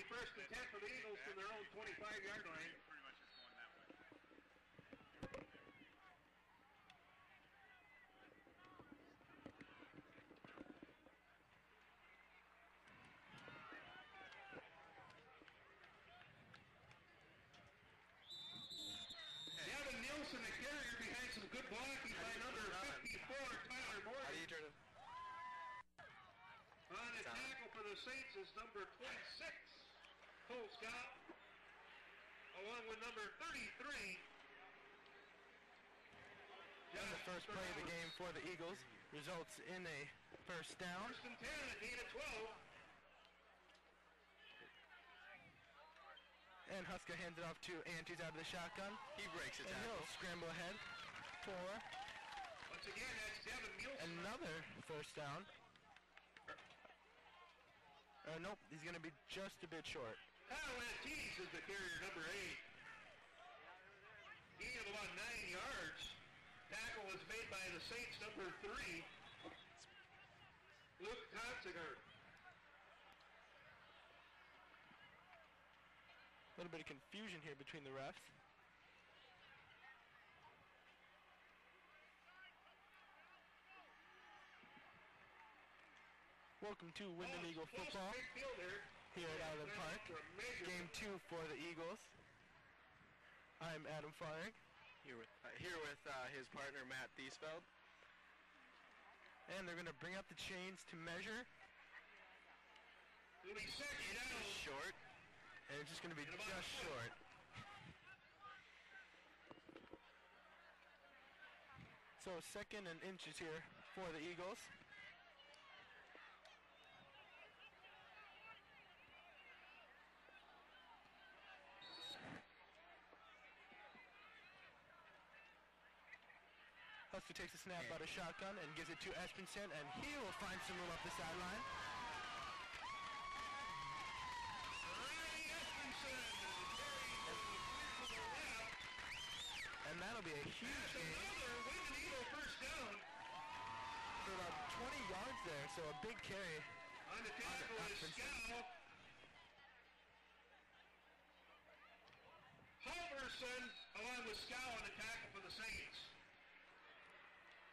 The first and 10 for the Eagles from their own 25-yard line. Pretty much just going that way. Devin Nielsen, the carrier, behind some good blocking by number 54, Tyler Morgan. How do you turn it? On the tackle for the Saints is number 26, Cole Scott, along with number 33. And the first play of the game for the Eagles results in a first down. First and 10 at gain of 12. And Huska hands it off to Antes out of the shotgun. He breaks it And he'll scramble ahead for Once again, that's Devin Nielsen. another first down. Uh, nope, he's going to be just a bit short. Kyle Antese is the carrier, number 8. Gain of about 9 yards. Tackle was made by the Saints, number 3, Luke Consiger. A little bit of confusion here between the refs. Welcome to Windom Eagle football here at Island Park. Game two for the Eagles. I'm Adam Firing. Here with, uh, here with uh, his partner Matt Thiesfeld. And they're going to bring up the chains to measure. It'll be second down. Short. And it's just going to be just short. So second and inches here for the Eagles. Husker takes a snap out of shotgun and gives it to Espenson, and he will find some room up the sideline. Riley Espenson carries to the left. And that'll be a huge That's gain another Windom Eagle first down. for about 20 yards there, so a big carry. On the tackle is Scow. Halverson along with Scow on the tackle for the Saints.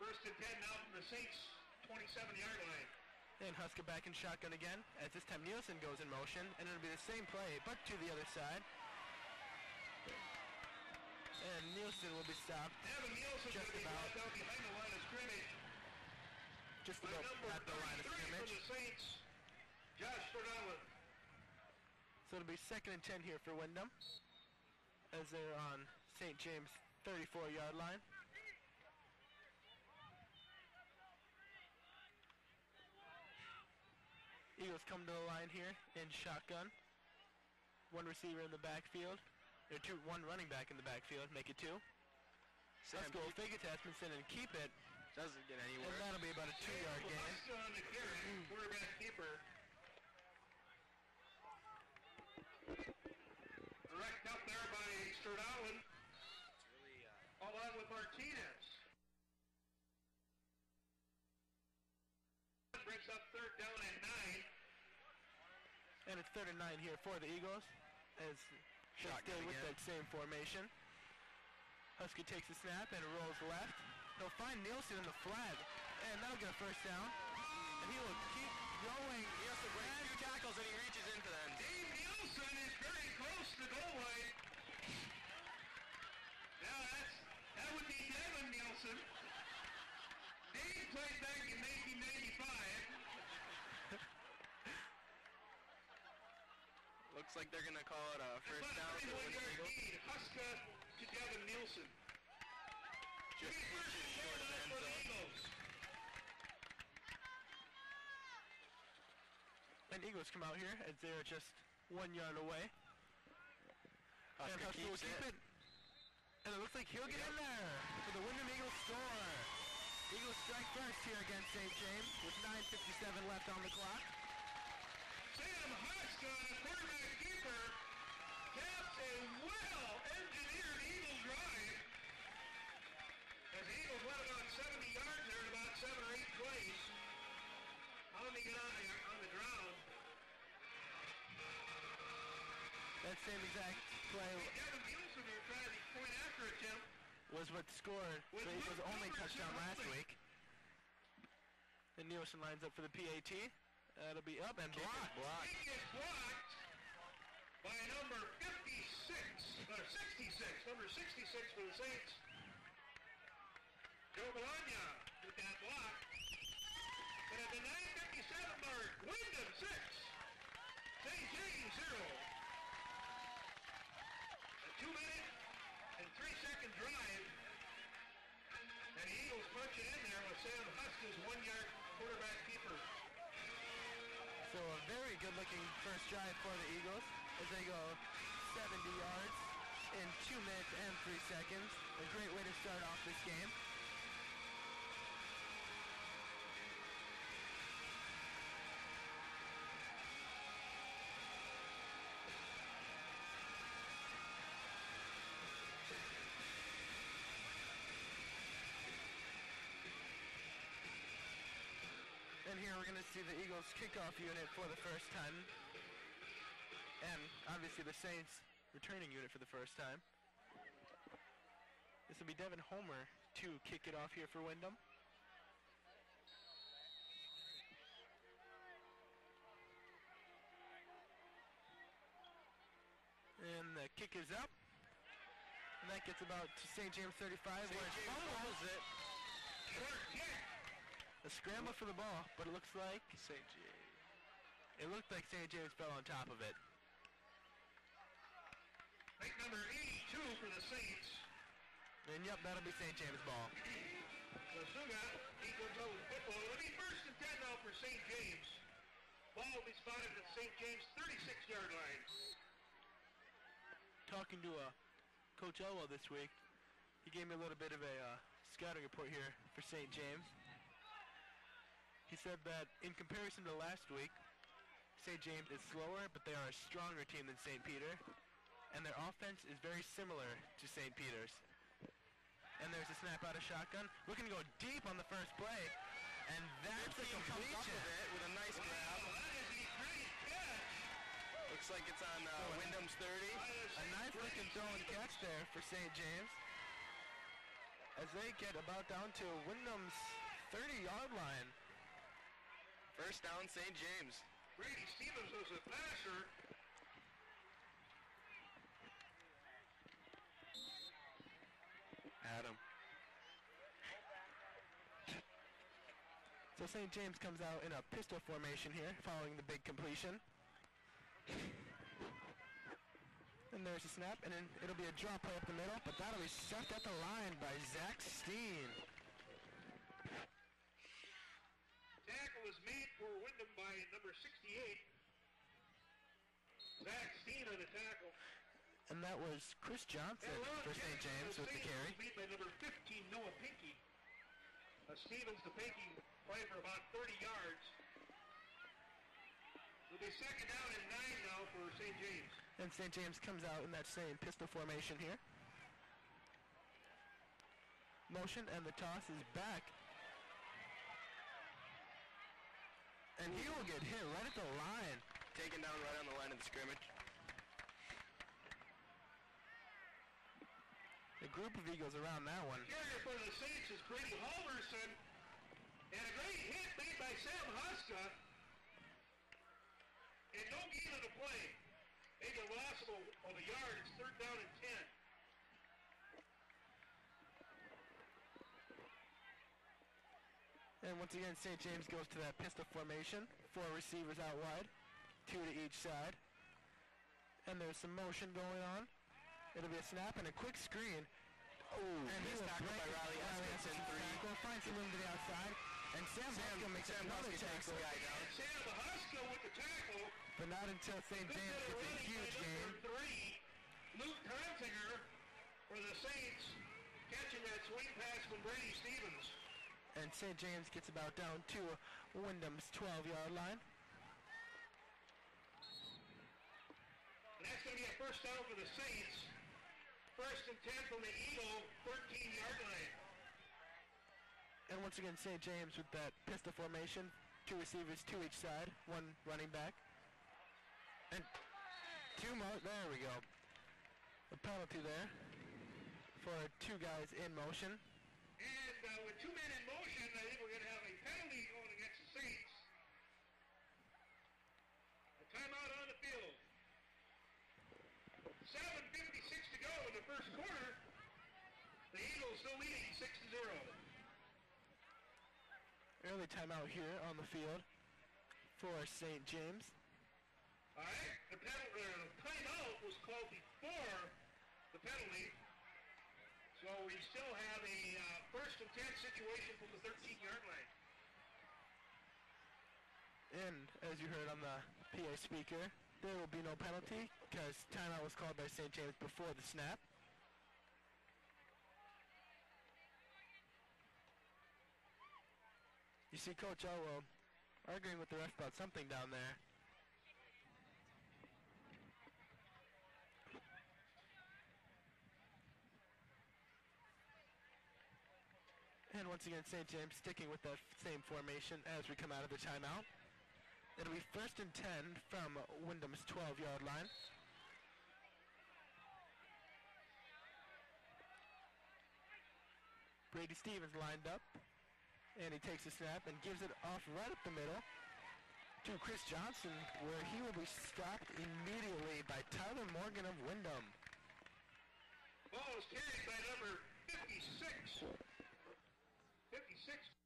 First and 10 now from the Saints 27-yard line. And Husker back in shotgun again, as this time Nielsen goes in motion, and it'll be the same play, but to the other side. And Nielsen will be stopped Evan Nielsen's Just be about. down behind the line of scrimmage just about at the line of 33 from scrimmage. the Saints, Josh Stordalen. So it'll be second and 10 here for Windom, as they're on St. James 34-yard line. Eagles come to the line here in shotgun. One receiver in the backfield. Or two, one running back in the backfield, make it two. Sam Let's go keep- fake it to Espenson and keep it, doesn't get and anywhere. that'll be about a two-yard gain. Huska on the carry, quarterback keeper. Direct up there by Stordalen, along with Martinez. Brings up third down and nine. And it's third and nine here for the Eagles, as they Shotgun stay with again. that same formation. Husky takes the snap and rolls left. He'll find Nielsen in the flat, and that'll get a first down. And he will keep going. He has to break two tackles and he reaches into them. Dave Nielsen is very close to the goal line. Now that's, that would be Devin Nielsen. Dave played back in 1995. Looks like they're gonna call it a first down a for the 31 yard Eagles. gain. Huska to Devin Nielsen. Just Three first and short of the end zone. Eagles. And Eagles come out here as they're just one yard away. and Husker Husker will keep it. it. And it looks like he'll get in there for the Windom Eagles score. Eagles strike first here against St. James with 9.57 left on the clock. Sam Huska, quarterback keeper, caps a well-engineered Eagle drive. As the Eagles went about 70 yards there in about seven or eight plays. How did they get on the, uh, on the ground? That same exact play Devin who tried the point after attempt. was what scored Was the Eagles' Luke only touchdown last week. And Nielsen lines up for the PAT. That'll be up and blocked. blocked. Blocked by number 56, or 66, number 66 for the Saints. Joe Bologna with that block. And at the 957 mark, Windom 6, St. James 0. A two minute and three second drive. And the Eagles punch it in there with Sam Husk's one yard quarterback keeper. So a very good looking first drive for the Eagles as they go 70 yards in 2 minutes and 3 seconds. A great way to start off this game. And here we're going to see the Eagles kickoff unit for the first time. And obviously the Saints returning unit for the first time. This will be Devin Homer to kick it off here for Windom. And the kick is up. And that gets about to St. James 35 where James fumbles it. A scramble for the ball, but it looks like St. James. it looked like St. James fell on top of it. Pick number 82 for the Saints. And yep, that'll be St. James ball. Lasuga equals over football. It'll be first and 10 now for St. James. Ball will be spotted at St. James 36-yard line. Talking to uh, Coach Elwell this week, he gave me a little bit of a uh, scouting report here for St. James. He said that in comparison to last week, St. James is slower, but they are a stronger team than St. Peter, and their offense is very similar to St. Peter's. And there's a snap out of shotgun, looking to go deep on the first play, and that's a Team comes up completion. with it with a nice grab. Well, that is a great catch. Looks like it's on uh, Windom's 30. A nice looking throw and catch there for St. James. As they get about down to Windom's 30-yard line. First down, St. James. Brady Stevens was a passer. Adam. So St. James comes out in a pistol formation here, following the big completion. And there's a snap, and then it'll be a draw play up the middle, but that'll be sucked at the line by Zach Steen. Tackle is made for Windom by number 68. Zach Steen on the tackle. And that was Chris Johnson for St. James with the carry. beat by number 15, Noah Pinky. Uh, Stevens to Pinky play for about 30 yards. It'll be second down and nine now for St. James. And St. James comes out in that same pistol formation here. Motion and the toss is back. And he will get hit right at the line. Taken down right on the line of the scrimmage. A group of Eagles around that one. Carrier for the Saints is Brady Halverson. And a great hit made by Sam Huska. And no gain on the play. Maybe a loss of a, of a yard. It's third down and 10. And once again, St. James goes to that pistol formation. Four receivers out wide, two to each side. And there's some motion going on. It'll be a snap and a quick screen. Oh, And he missed tackle by. Riley Eskinson, Eskinson three. tackle, finds some room to the outside. And Sam, Huska makes Sam another Huska takes tackle, the guy down. Sam Huska with the tackle. but not until St. James bit gets a huge by gain. three, Luke Continger for the Saints, catching that swing pass from Brady Stevens. And St. James gets about down to Windom's 12-yard line. And that's going to be a first down for the Saints. First and 10 from the Eagle, 13-yard line. And once again, St. James with that pistol formation. Two receivers two each side, one running back. And two more, there we go. A penalty there for two guys in motion. And uh, with two men in motion, I think we're going to have a penalty going against the Saints. A timeout on the field. 7.56 to go in the first quarter. The Eagles still leading 6 to 0. Early timeout here on the field for St. James. All right, the penalty, the timeout was called before the penalty. So we still have a uh, first and 10 situation from the 13-yard line. And as you heard on the PA speaker, there will be no penalty because timeout was called by St. James before the snap. You see Coach Elwell arguing with the ref about something down there. And once again, St. James sticking with that same formation as we come out of the timeout. It'll be first and 10 from Windom's 12-yard line. Brady Stevens lined up, and he takes a snap and gives it off right up the middle to Chris Johnson, where he will be stopped immediately by Tyler Morgan of Windom. Ball is carried by number 56. 56.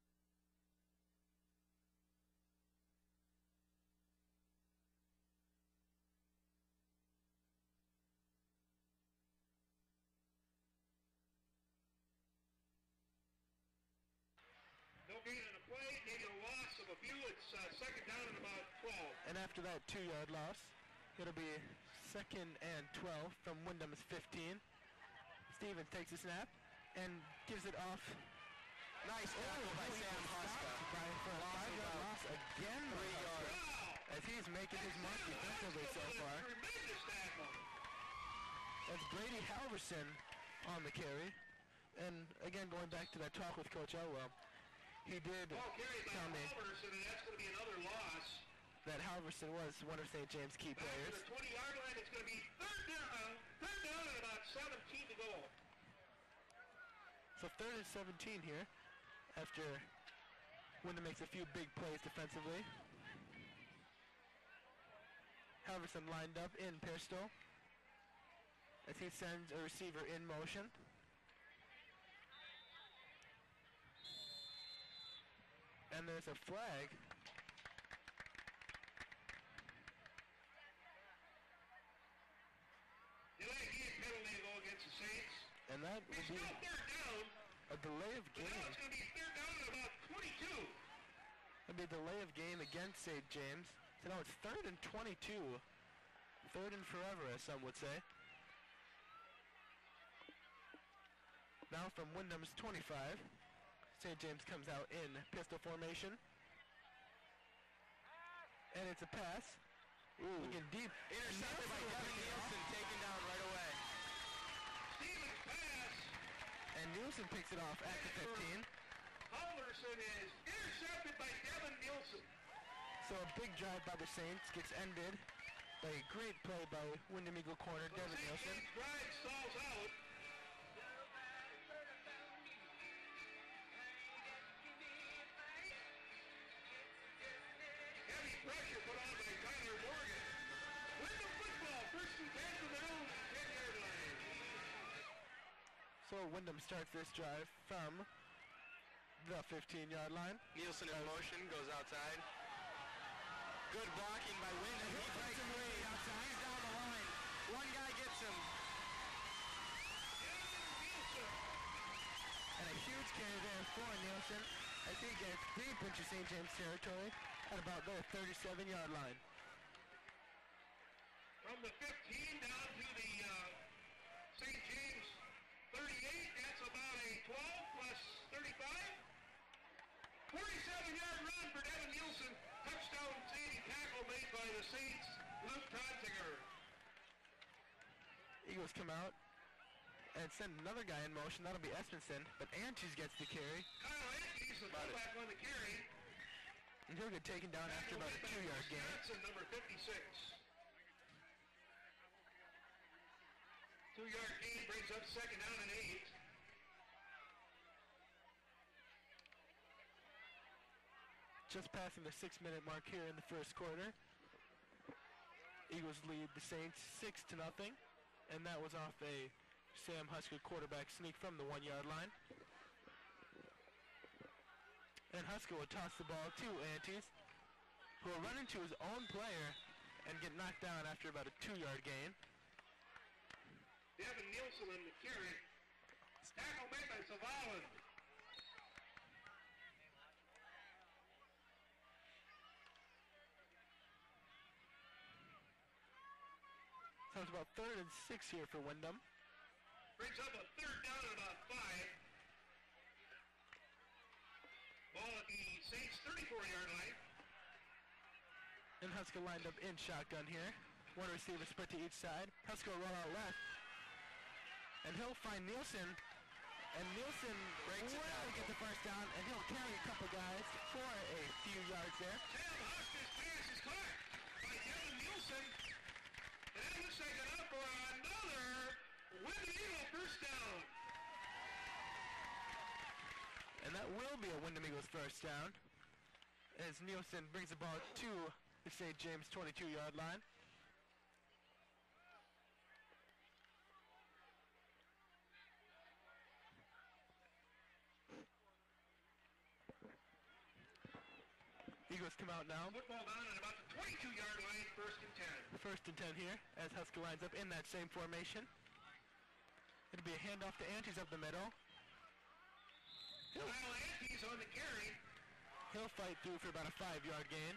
No gain on the play, maybe a loss few. It's uh, second down and about 12. And after that two-yard loss, it'll be second and 12 from Windom's 15. Stevens takes a snap and gives it off. Nice tackle by Sam was Huska. By, for a Loss loss again. three Huska, yards. As he's making his mark defensively so far. Tremendous. That's Brady Halverson on the carry. And again, going back to that talk with Coach Elwell, he did oh, carried by tell me Halverson, and that's going to be another loss. that Halverson was one of St. James' key Back to players. the 20-yard line. It's going to be third down. Third down and about 17 to go. So third and 17 here after Windom makes a few big plays defensively. Halverson lined up in pistol as he sends a receiver in motion. And there's a flag. Delay game penalty to go against the Saints. And that It's would be still third down, a delay of but now game. it's going to be third down at about 22. That'd be a delay of game against St. James. So now it's third and 22. Third and forever, as some would say. Now from Windom's 25, St. James comes out in pistol formation. And it's a pass. Looking deep. Intercepted by Devin Nielsen, taken down right away. Stevens pass. And Nielsen picks it off at the 15. Halverson is intercepted by Devin Nielsen. So a big drive by the Saints gets ended by a great play by Windom Eagle corner So Devin. Nielsen. Drive stalls out. So Windom starts this drive from the 15-yard line. Nielsen in motion, goes outside. Good blocking by Windom. He breaks free outside. He's down the line. One guy gets him. And a huge carry there for Nielsen. as he gets deep into St. James territory at about their 37-yard line. From the 15 down to the uh, St. James 38, that's about a 12 plus 35. 47-yard run for Devin Nielsen. Touchdown saving tackle made by the Saints, Luke Trontinger. Eagles come out and send another guy in motion. That'll be Espenson, but Antes gets the carry, Kyle Antes, it. fullback on the carry. and he'll get taken down after about a two-yard gain. Johnson, number 56. Two-yard gain brings up second down and eight. Just passing the six-minute mark here in the first quarter. Eagles lead the Saints six to nothing, and that was off a Sam Husker quarterback sneak from the one-yard line. And Husker will toss the ball to Antes, who will run into his own player and get knocked down after about a two-yard gain. Devin Nielsen on the carry. Tackle made by Savalan. So it's about third and six here for Windom. Brings up a third down at about five. Ball at the Saints 34-yard line. And Husker lined up in shotgun here. One receiver split to each side. Husker will roll out left. And he'll find Nielsen. And Nielsen Breaks will get the first down, and he'll carry a couple guys for a few yards there. Sam Husker's pass is caught by Devin Nielsen. And that will be a Windom first down. As Nielsen brings the ball to the St. James 22-yard line. Eagles come out now. Football down at about the 22-yard line, first and 10. First and 10 here as Husker lines up in that same formation. It'll be a handoff to Antes up the middle. Kyle Antes on the carry. He'll fight through for about a five-yard gain.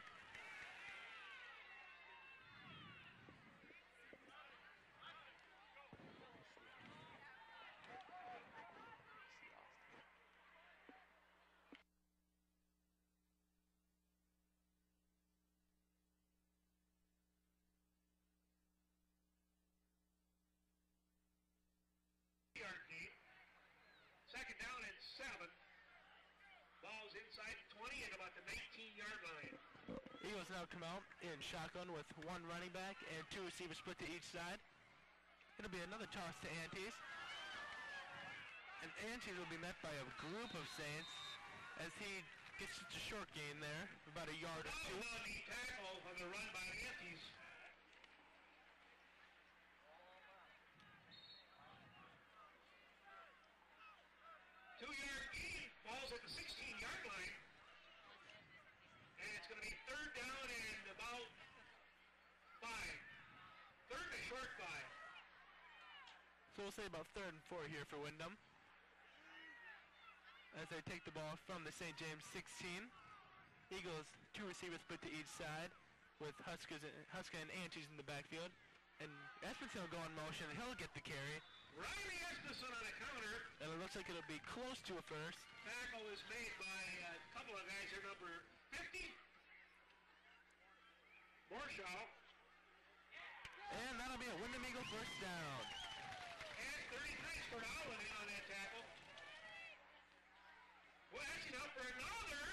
Yard gain. Second down and seven. Ball's inside the 20 at about the 19-yard line. Eagles now come out in shotgun with one running back and two receivers split to each side. It'll be another toss to Antes. And Antes will be met by a group of Saints as he gets just a short gain there, about a yard or two. on the tackle on the run by Antes. Two-yard gain. Ball's at the 16-yard line. And it's going to be third down and about five. Third and a short five. About third and four here for Windom. As they take the ball from the St. James 16. Eagles, two receivers put to each side with Huskers, Husker and Antes in the backfield. And Espenson will go in motion. He'll get the carry. Riley Espenson on a counter. And it looks like it'll be close to a first. Tackle is made by a uh, couple of guys here, number 50. Borshaw. And that'll be a Windom Eagle first down. And 33 for Allen in on that tackle. Well, actually now for another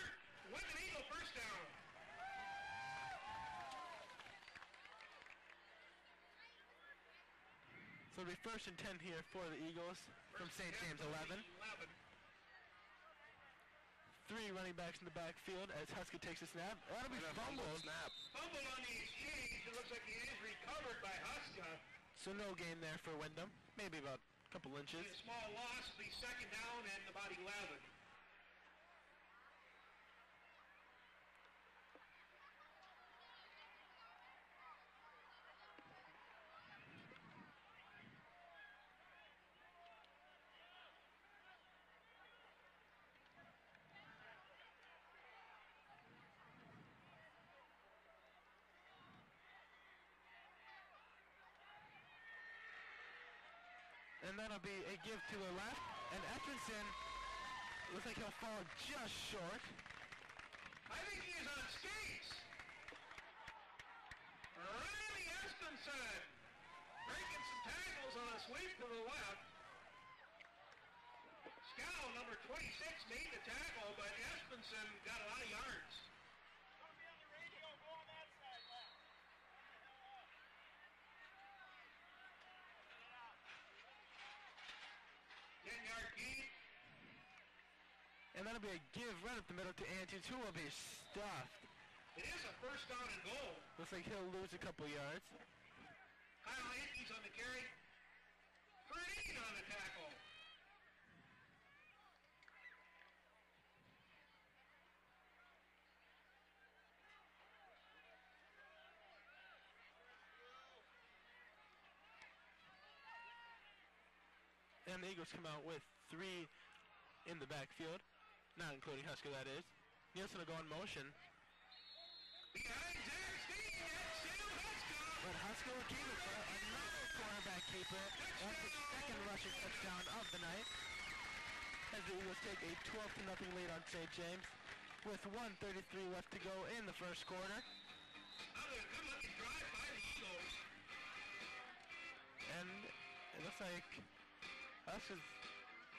Windom Eagle first down. So it'll be first and 10 here for the Eagles from St. James 11. 11. Three running backs in the backfield as Husky takes a snap. Oh, that'll be And a fumble fumbled. snap. Fumble on the exchange. It looks like it is recovered by Huska. So no gain there for Windom. Maybe about a couple inches. Small loss, the second down and about 11. And that'll be a give to the left. And Atkinson looks like he'll fall just short. I think he is on skates. Randy Espenson breaking some tackles on a sweep to the left. Scow, number 26, made the tackle, but Espenson got a lot of yards. Ten-yard gain. And that'll be a give right up the middle to Antons, who will be stuffed. It is a first down and goal. Looks like he'll lose a couple yards. Kyle Hickey's on the carry. Green on the tackle. And the Eagles come out with three in the backfield, not including Husker, that is. Nielsen will go in motion, Behind Zach Steen, that's Sam Huska. but Husker will keep it for another quarterback keeper. That's the second rushing touchdown of the night. As the Eagles take a 12 to nothing lead on St. James with 133 left to go in the first quarter. Another good-looking drive by the Eagles. And it looks like Husker's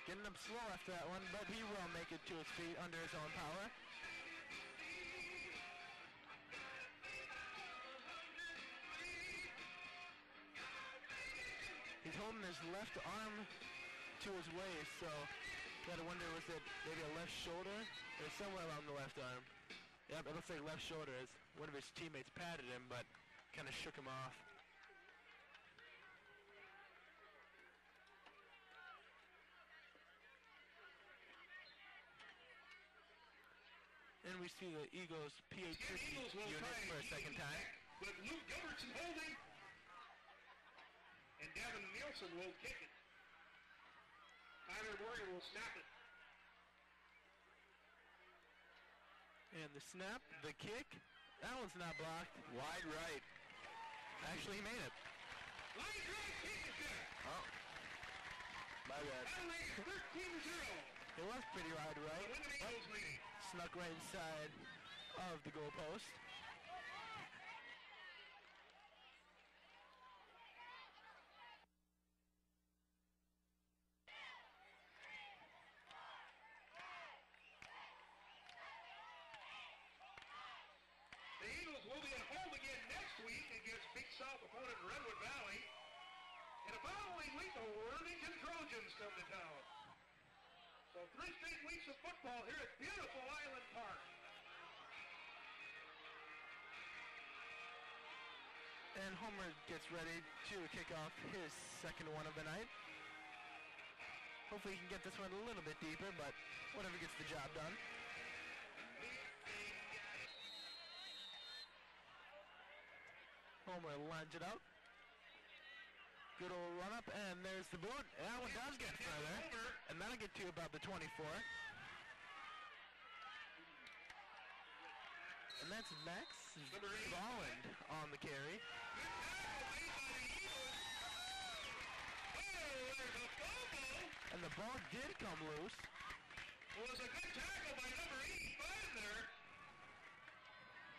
getting him slow after that one, but he will make it to his feet under his own power. He's holding his left arm to his waist, so gotta wonder was it maybe a left shoulder or somewhere along the left arm. Yep, it looks like left shoulder as one of his teammates patted him, but kind of shook him off. And we see the Eagles The PA50 unit for a second time. With Luke Gilbertson holding. And Devin Nielsen will kick it. Tyler Morgan will snap it. And the snap, the kick, that one's not blocked. Wide right. Actually, he made it. Wide right kick is good. Oh. My bad. That'll make it 13-0. It was pretty wide right. Windom Eagles lead. Snuck right inside of the goalpost. The Eagles will be at home again next week against Big South opponent Redwood Valley. And the following week, the Worthington Trojans come to town. So three straight weeks of football here at beautiful Island Park. And Homer gets ready to kick off his second one of the night. Hopefully he can get this one a little bit deeper, but whatever gets the job done. Homer lines it out. Good old run up, and there's the boot. That one does get further, and that'll get to about the 24. And that's Max Number eight. Bolland on the carry. Good tackle made by the Eagles. Oh, there's a fumble. And the ball did come loose. It was a good tackle by number 85 there.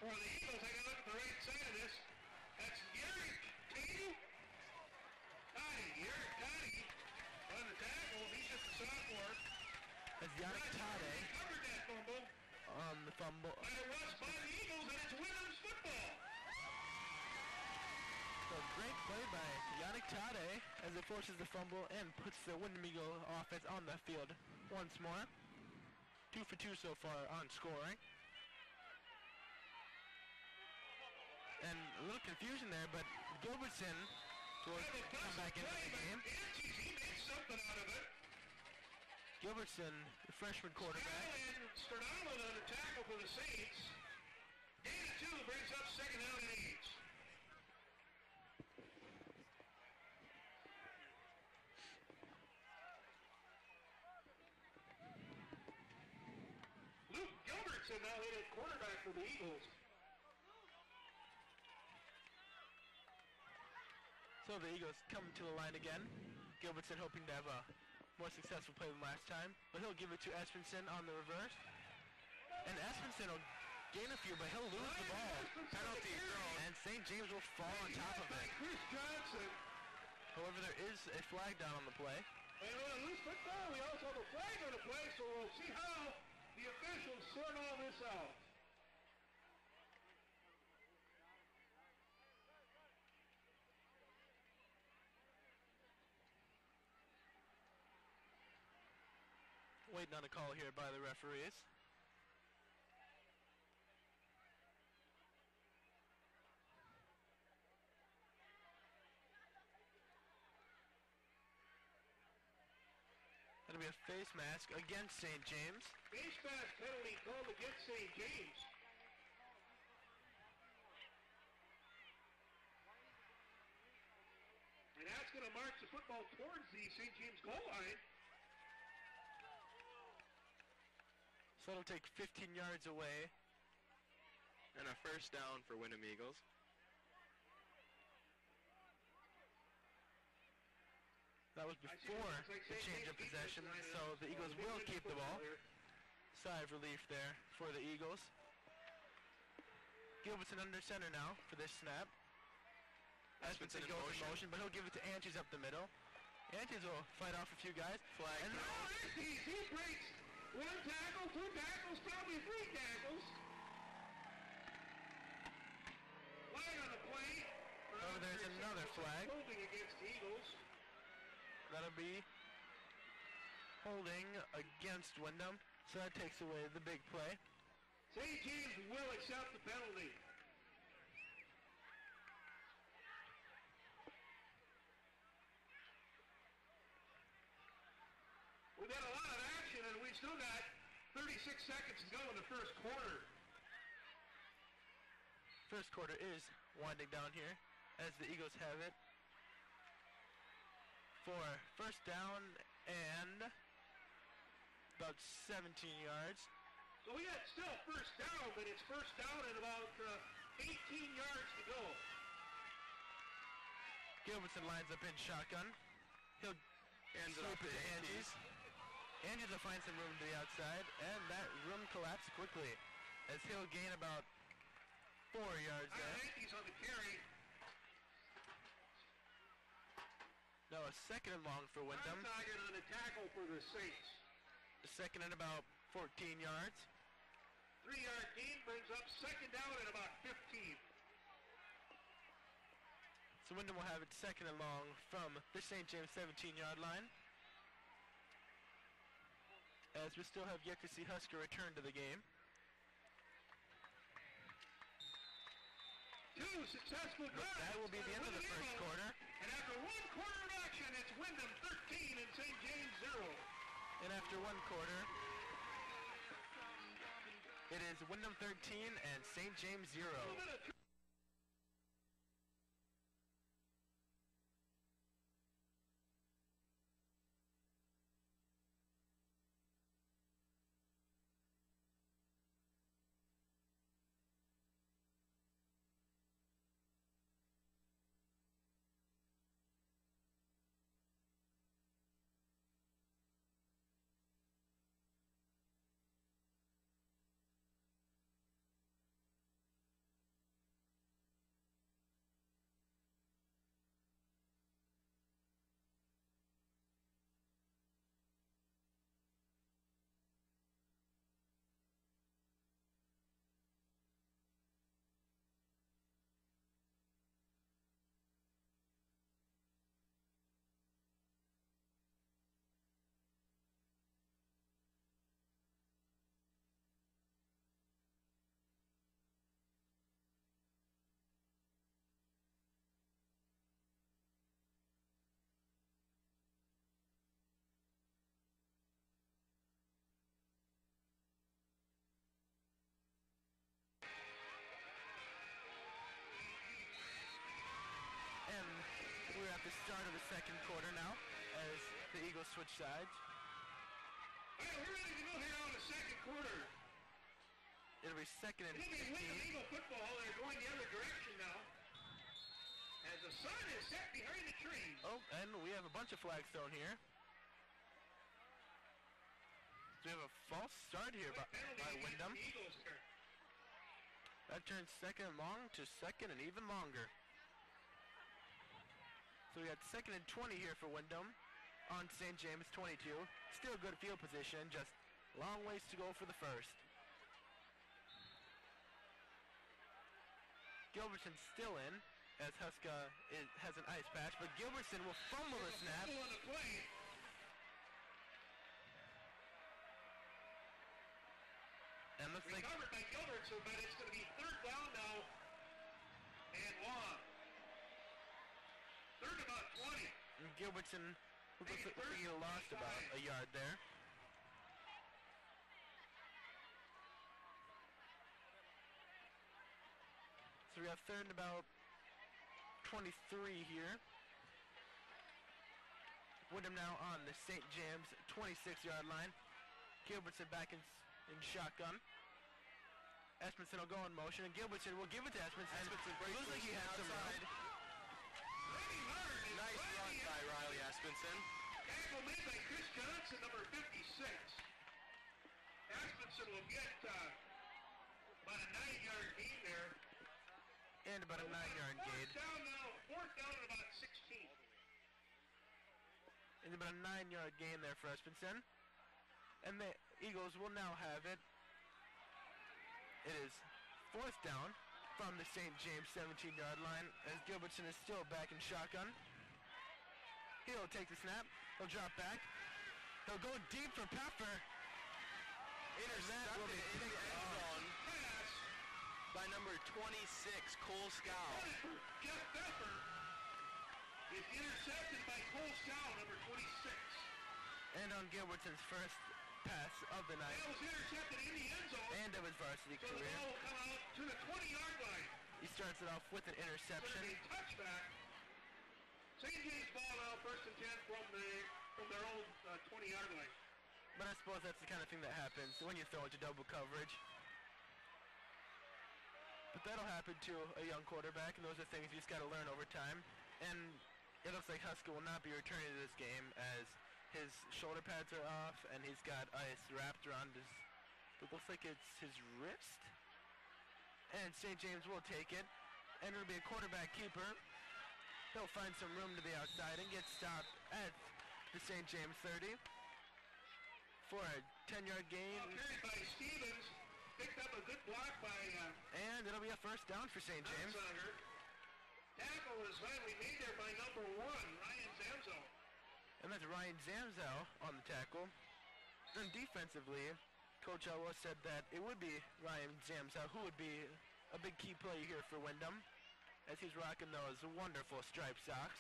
For the Eagles, I gotta look at the right side of this. That's Gary Taddy. Toddy, Eric Toddy on the tackle. He's just a sophomore. As Yannick Tade covered that fumble. On the fumble. And it was by the Eagles, and it's Windom's football. So great play by Yannick Tade as it forces the fumble and puts the Windom Eagle offense on the field once more. Two for two so far on scoring. And a little confusion there, but Gilbertson will come back into the game. He made something out of it. Gilbertson, the freshman quarterback, and Sternallen on the tackle for the Saints. Gain of two brings up second down and eight. Luke Gilbertson now hit at quarterback for the Eagles. So the Eagles come to the line again. Gilbertson hoping to have a more successful play than last time, but he'll give it to Espenson on the reverse. And Espenson will gain a few, but he'll lose the ball. Penalty thrown. And St. James will fall on top of it. Chris Johnson. However, there is a flag down on the play. And on a loose football, we also have a flag on the play, so we'll see how the officials sort all this out. Waiting on a call here by the referees. That'll be a face mask against St. James. Face mask penalty called against St. James. And that's going to march the football towards the St. James goal line. So it'll take 15 yards away. And a first down for Windom Eagles. That was before it looks like the change of possession, so the Eagles will keep the ball. Sigh of relief there for the Eagles. Gilbertson under center now for this snap. Espenson goes motion. in motion, but he'll give it to Antes up the middle. Antes will fight off a few guys. Flag And. Oh, he, he breaks one tackle, two tackles, probably three tackles. Flag on the play. Oh, there's another flag. Holding against the Eagles. that'll be holding against Windom. So that takes away the big play. St. James will accept the penalty. We've had a lot of action and we've still got 36 seconds to go in the first quarter. First quarter is winding down here as the Eagles have it for first down and about 17 yards. So we got still first down, but it's first down and about uh, 18 yards to go. Gilbertson lines up in shotgun. He'll Hands it sweep off it to Antes. Antes will find some room to the outside, and that room collapsed quickly as he'll gain about four yards I there. think he's on the carry. Now a second and long for Windom. Target on the tackle for the Saints. A second and about 14 yards. Three-yard gain brings up second down at about 15. So Windom will have it second and long from the St. James 17-yard line. As we still have yet to see Husker return to the game. Two successful drives. That will be the end of the first quarter. And after one quarter of action, it's Windom 13 and St. James 0. And after one quarter, it is Windom 13 and St. James 0. Second quarter now as the Eagles switch sides. All right, we're ready to go here on the second quarter. It'll be second and It'll be Windom 15. Eagle football. They're going the other direction now. As the sun is set behind the trees. Oh, and we have a bunch of flags thrown here. So we have a false start here by, by Windom. the Eagles here. That turns second long to second and even longer. So we got second and 20 here for Windom on St. James 22. Still good field position, just long ways to go for the first. Gilbertson still in as Huska is, has an ice patch, but Gilbertson will fumble the snap. Fumble on the play. And looks like by Gilbertson, but it's going to be third down now and long. Third about 20. Gilbertson looks like he lost about a yard there. So we have third and about 23 here. Windom now on the St. James 26-yard line. Gilbertson back in, in shotgun. Espenson will go in motion, and Gilbertson will give it to Espenson. Espenson breaks Looks like he has some outside. Riley Espenson. Tackle made by Chris Johnson, number 56. Espenson will get uh, about a nine-yard gain there. And about a nine-yard gain. Down now. Fourth down at about 16. And about a nine-yard gain there for Espenson. And the Eagles will now have it. It is fourth down from the St. James 17-yard line as Gilbertson is still back in shotgun. He'll take the snap. He'll drop back. He'll go deep for Pepper. Intercepted in the end zone by number 26, Cole Scow. Jeff Pepper is intercepted by Cole Scow, number 26. And on Gilbertson's first pass of the night That was intercepted in the end zone. and of his varsity So the career. ball will come out to the 20-yard line. He starts it off with an interception. to be a touchback. St. James ball now, first and 10 from, the, from their own uh, 20-yard line. But I suppose that's the kind of thing that happens when you throw into double coverage. But that'll happen to a young quarterback, and those are things you just got to learn over time. And it looks like Huska will not be returning to this game as his shoulder pads are off, and he's got ice wrapped around his. It looks like it's his wrist. And St. James will take it, and it'll be a quarterback keeper. He'll find some room to the outside and get stopped at the St. James 30 for a 10-yard gain, by Stevens. Picked up a good block by uh, and it'll be a first down for St. James. Tackle was finally made there by number one, Ryan Zamzow. And that's Ryan Zamzow on the tackle. And defensively, Coach Elwes said that it would be Ryan Zamzow who would be a big key player here for Windom as he's rocking those wonderful striped socks.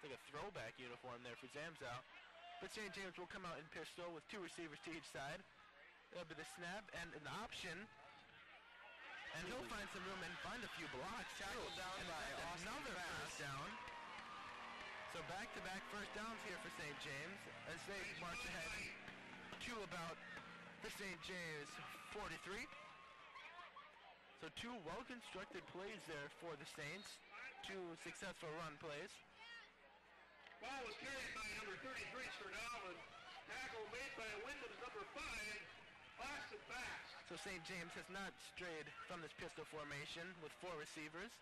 It's like a throwback uniform there for Zamzow. But St. James will come out in pistol with two receivers to each side. It'll be the snap and an option. And he'll find some room and find a few blocks. Tackled down And by Austin another Bass. first down. So back-to-back first downs here for St. James as they march ahead to about the St. James 43. So two well-constructed plays there for the Saints. Two successful run plays. Ball was carried by number 33, Stradal, tackle made by Windom's number five, Austin Bass. So St. James has not strayed from this pistol formation with four receivers.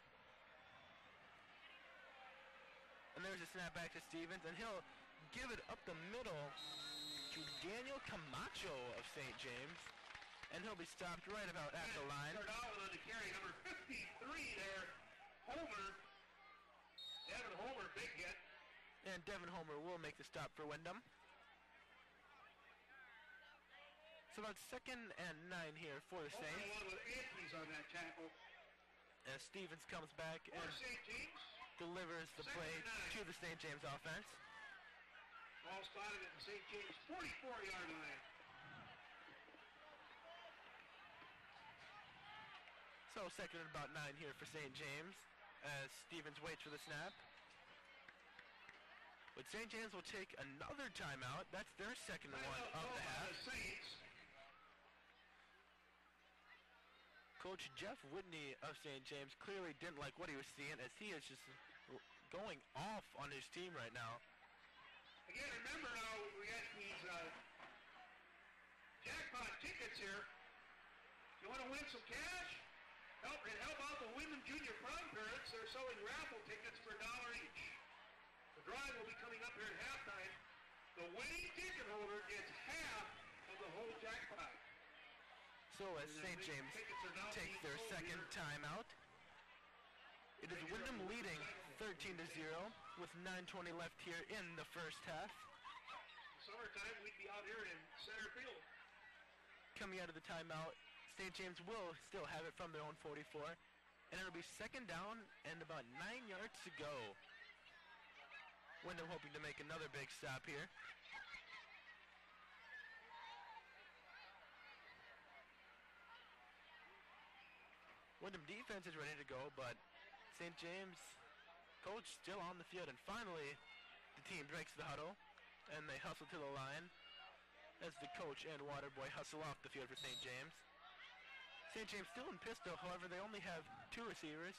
And there's a snap back to Stevens, and he'll give it up the middle to Daniel Camacho of St. James. And he'll be stopped right about at the line. Stradal on the carry, number 53 there, Homer. Devin Homer, big hit. And Devin Homer will make the stop for Windom. So about second and nine here for the Saints. with Anthony's on that tackle. As Stevens comes back For and delivers the play to the St. James offense. ball spotted at the St. James 44-yard line. So second and about nine here for St. James as Stevens waits for the snap. But St. James will take another timeout. That's their second one of the half. the Coach Jeff Whitney of St. James clearly didn't like what he was seeing as he is just going off on his team right now. Again, remember now we got these uh, jackpot tickets here. You want to win some cash? Help and help out the Windom Junior Prom parents. They're selling raffle tickets for a dollar each. The drawing will be coming up here at halftime. The winning ticket holder gets half of the whole jackpot. So as St. James takes their second timeout, it is Windom leading 13 to 0 with 9:20 left here in the first half. Summertime, we'd be out here in center field. Coming out of the timeout, St. James will still have it from their own 44, and it'll be second down and about nine yards to go. Windom hoping to make another big stop here. Windom defense is ready to go, but St. James coach still on the field, and finally the team breaks the huddle, and they hustle to the line as the coach and Waterboy hustle off the field for St. James. St. James still in pistol, however, they only have two receivers.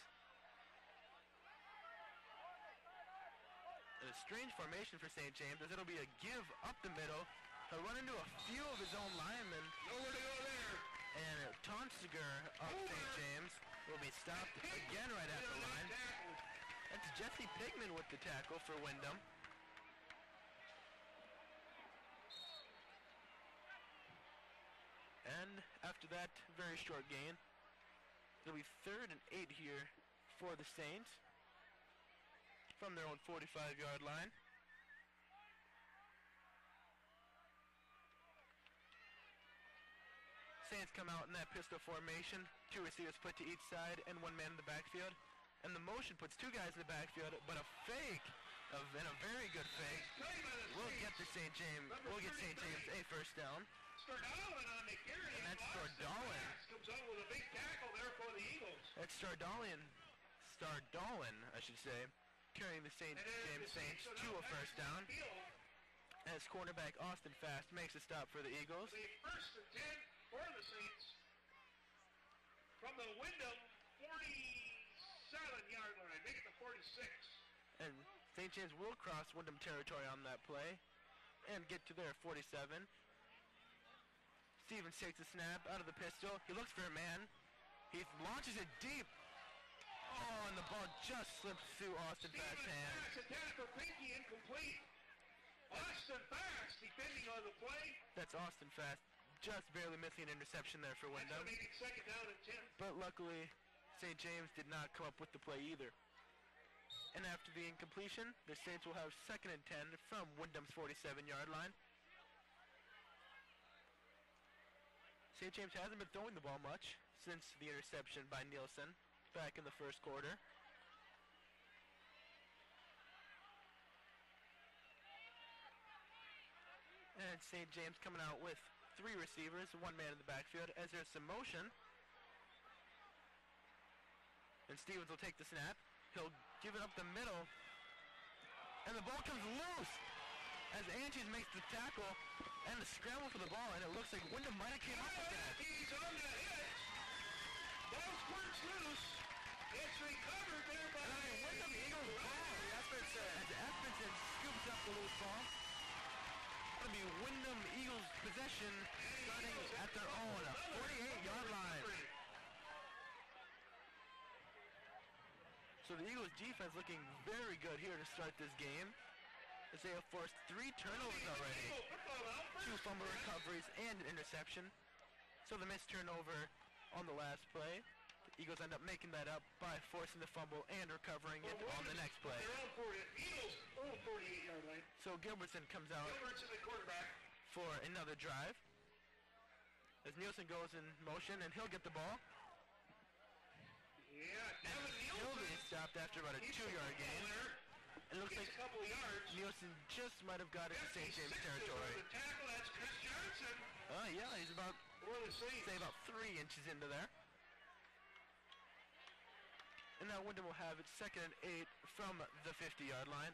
And a strange formation for St. James as it'll be a give up the middle. He'll run into a few of his own linemen, Nowhere to go there. and Tonsiger of St. James will be stopped again right at the line. That's Jesse Pigman with the tackle for Windom. And after that very short gain, it'll be third and eight here for the Saints from their own 45-yard line. Saints come out in that pistol formation, two receivers put to each side and one man in the backfield. And the motion puts two guys in the backfield, but a fake, of, and a very good fake, will get the St. James, will get St. James a first down. Stardalin on the carry. And that's. Fast Comes out with a big tackle there for the Eagles. That's Stardalian, I should say, carrying the St. James Saints so to a first down. As cornerback Austin Fast makes a stop for the Eagles. The first and 10 for the Saints. From the Windom 47-yard line. Make it the 46. And St. James will cross Windom territory on that play and get to their 47. Stevens takes a snap out of the pistol. He looks for a man. He launches it deep. Oh, and the ball just slips through Austin Fast's Stevens hand. attack for Pinky incomplete. Austin Fast defending on the play. That's Austin Fast. Just barely missing an interception there for Windom. going to make it second down and 10. But luckily, St. James did not come up with the play either. And after the incompletion, the Saints will have second and 10 from Windom's 47-yard line. St. James hasn't been throwing the ball much since the interception by Nielsen back in the first quarter. And St. James coming out with three receivers, one man in the backfield as there's some motion. And Stevens will take the snap. He'll give it up the middle. And the ball comes loose as Antes makes the tackle and the scramble for the ball. And it looks like Windom might have came up with that. He's on the hit. Ball squirts loose. It's recovered there by And I mean, Windom Eagles ball. Espenson. As Espenson scoops up the loose ball. It'll be Windom Eagles possession starting at their own 48-yard line. So the Eagles defense looking very good here to start this game. As they have forced three turnovers already. Two fumble recoveries and an interception. So the missed turnover on the last play. The Eagles end up making that up by forcing the fumble and recovering it on the next play. They're on 40. Eagles own 48-yard line. So Gilbertson comes out Gilbert's in the quarterback. for another drive. As Nielsen goes in motion and he'll get the ball. Yeah, Devin He'll be Nielsen. stopped after about a two-yard gain. It looks Gets like a couple yards. Nielsen just might have got into St. James territory. the tackle. That's Chris Johnson Oh yeah, he's about for the Saints. say about three inches into there. And now Windom will have it second and eight from the 50-yard line.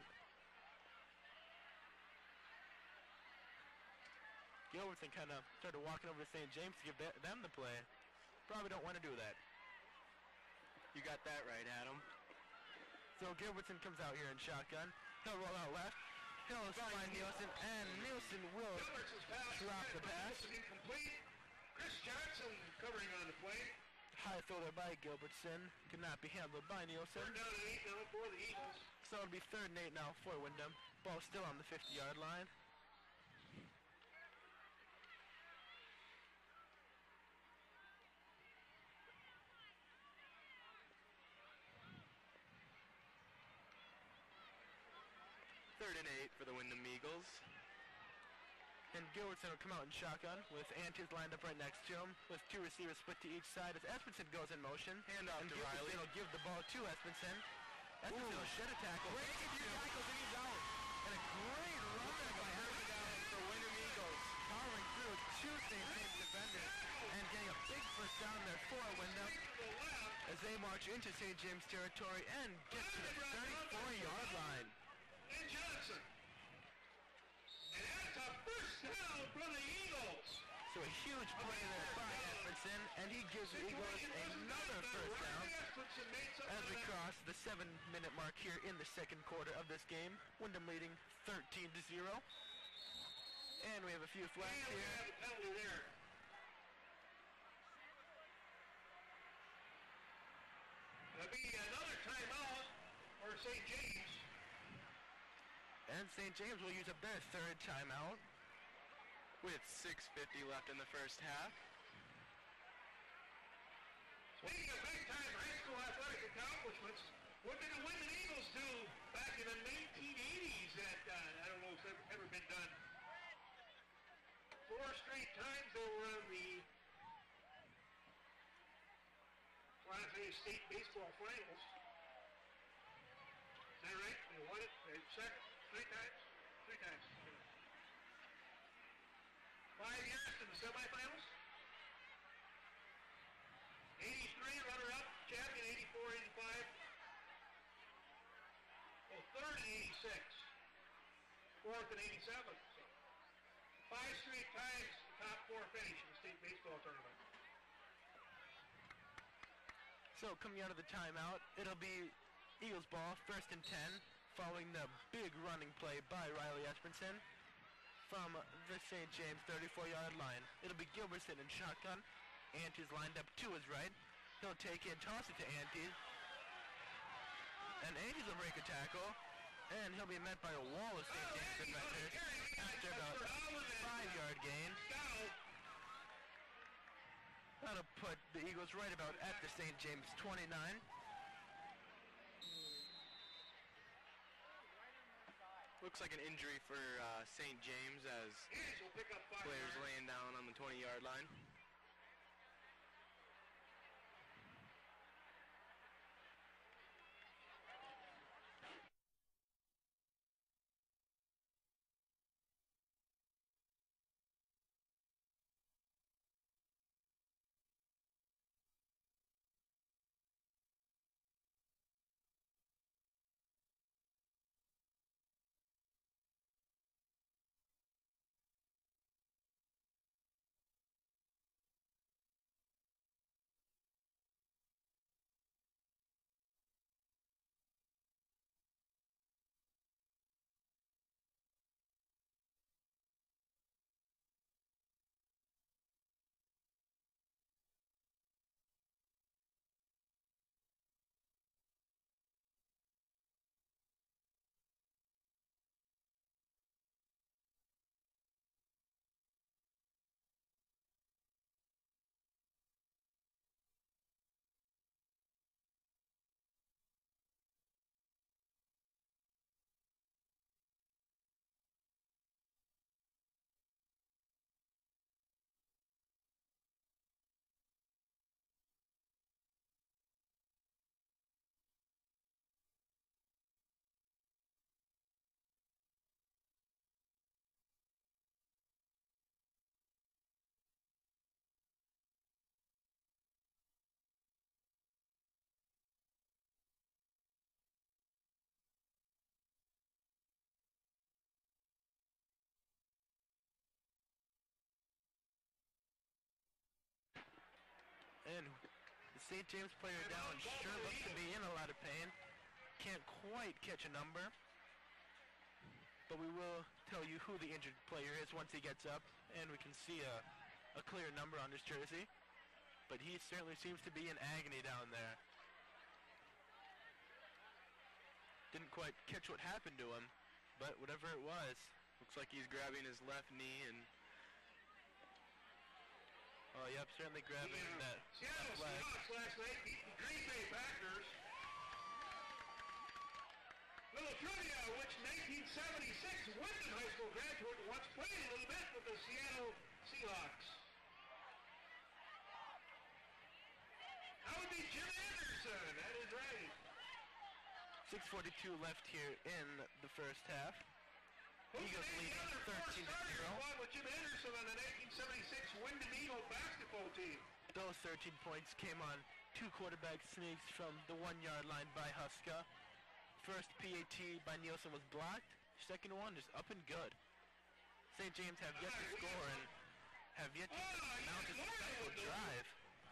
Gilbertson kind of started walking over to St. James to give them the play. Probably don't want to do that. You got that right, Adam. So Gilbertson comes out here in shotgun. He'll roll out left. He'll find Nielsen, and Nielsen will. Drop the pass. Incomplete. Chris Johnson covering on the play. high throw there by Gilbertson. Could not be handled by Nielsen. Third down and eight now for the Eagles. So it'll be third and eight now for Windom. Ball still on the 50-yard line. Third and eight for the And Gilbertson will come out in shotgun with Antes lined up right next to him with two receivers split to each side as Espenson goes in motion. Hand off and to Riley. will give the ball to Espenson. Espenson will shed a tackle. Tackles and he's out. And a great run by Down for Windom Eagles. powering through two St. James defenders and getting a big first down there for Windom the as they march into St. James territory and get to the 34-yard line. And Johnson. And that's a first down for the Eagles. So a huge play there by Espenson, and he gives the Eagles another first down. As we cross the seven-minute mark here in the second quarter of this game, Windom leading 13 to zero. And we have a few flags here. have a penalty there. That'll be another timeout for St. James. And St. James will use up their third timeout. With 6.50 left in the first half. Speaking of big-time high school athletic accomplishments, what did the Windom Eagles do back in the 1980s that, uh, I don't know if ever, ever been done? Four straight times they were in the Class A state baseball finals. Is that right? They won it, they second, three times? Three times. Five years in the semifinals? 83 runner-up, champion 84, 85. Oh, third in 86. Fourth in 87. So five straight times top four finish in the state baseball tournament. So coming out of the timeout, it'll be Eagles ball, first and 10, following the big running play by Riley Espenson from the St. James 34-yard line. It'll be Gilbertson in shotgun. Antes lined up to his right. He'll take it, toss it to Antes. And Antes will break a tackle. And he'll be met by a wall of St. James defenders after about five-yard gain. Scout That'll put the Eagles right about at the St. James 29. Looks like an injury for uh, St. James as Hayes will pick up five players laying down on the 20-yard line. And the St. James player down sure looks to be in a lot of pain. Can't quite catch a number. But we will tell you who the injured player is once he gets up, and we can see a, a clear number on his jersey. But he certainly seems to be in agony down there. Didn't quite catch what happened to him, but whatever it was, Looks like he's grabbing his left knee and oh yep, certainly grabbing uh, that Seattle. Seahawks last night beat the Green Bay Packers. Little trivia, which 1976 Windom High School graduate once played a little bit with the Seattle Seahawks. That would be Jim Anderson. That is right. 6:42 left here in the first half. Eagles lead the other four 13 to 0. along with Jim Anderson on the 1976 Windom Eagle basketball team? Those 13 points came on two quarterback sneaks from the one-yard line by Huska. First PAT by Nielsen was blocked. Second one is up and good. St. James have yet to score and have yet to mount a successful drive.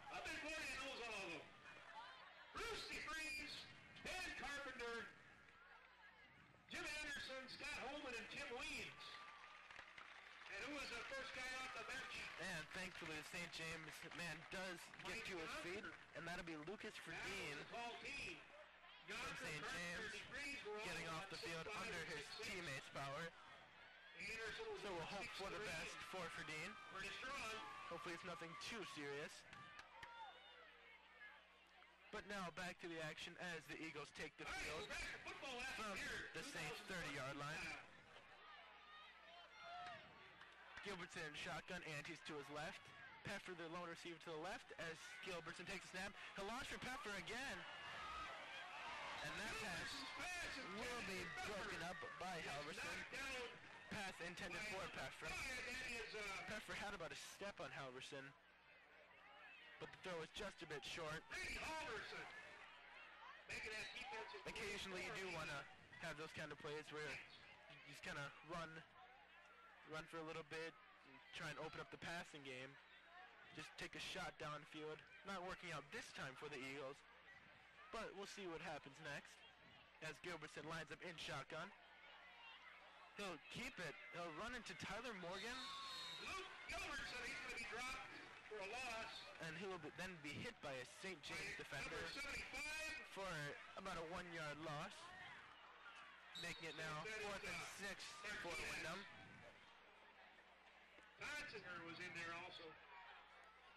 I've been knows all of them. Bruce DeFries, Dan Carpenter, Scott Holman, and Tim Weeds. And who was the first guy off the bench? And thankfully, the St. James man does get to his feet, and that'll be Lucas That Ferdine was the tall team. Yonker, St. James DeFries were all getting off the field under his teammates' power. So we'll hope for the best for strong. Hopefully it's nothing too serious. But now back to the action as the Eagles take the field we're back to football from the Saints 30-yard line. Gilbertson shotgun, Antes to his left. Peffer, the lone receiver to the left as Gilbertson takes a snap. He'll launch for Peffer again. And that pass will be broken up by Halverson. Pass intended for Peffer. Yeah, that is, uh, Peffer had about a step on Halverson. But the throw was just a bit short. Brady Halverson. Making that defensive play occasionally you do want to have those kind of plays where you just kind of run, run for a little bit, and try and open up the passing game. Just take a shot downfield. Not working out this time for the Eagles, but we'll see what happens next. As Gilbertson lines up in shotgun, he'll keep it. He'll run into Tyler Morgan, Luke Gilbertson, he's going to be dropped for a loss. and he will be, then be hit by a St. James defender Number 75, for about a one-yard loss, making it now fourth and six for Windom. Tonsinger was in there also.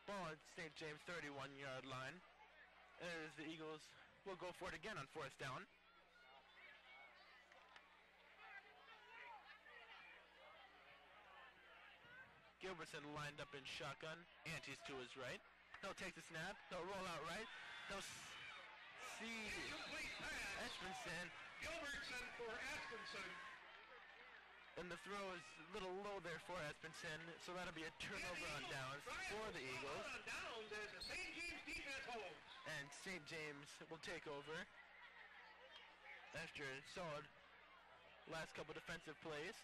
Ball at St. James 31-yard line. As the Eagles will go for it again on fourth down. Gilbertson lined up in shotgun. Antes to his right. He'll take the snap. He'll roll out right. He'll s- see. Espenson. Gilbertson for Espenson. And the throw is a little low there for Espenson. So that'll be a turnover on downs for the Eagles. On downs as the St. James defense holds. and St. James will take over after a solid last couple defensive plays.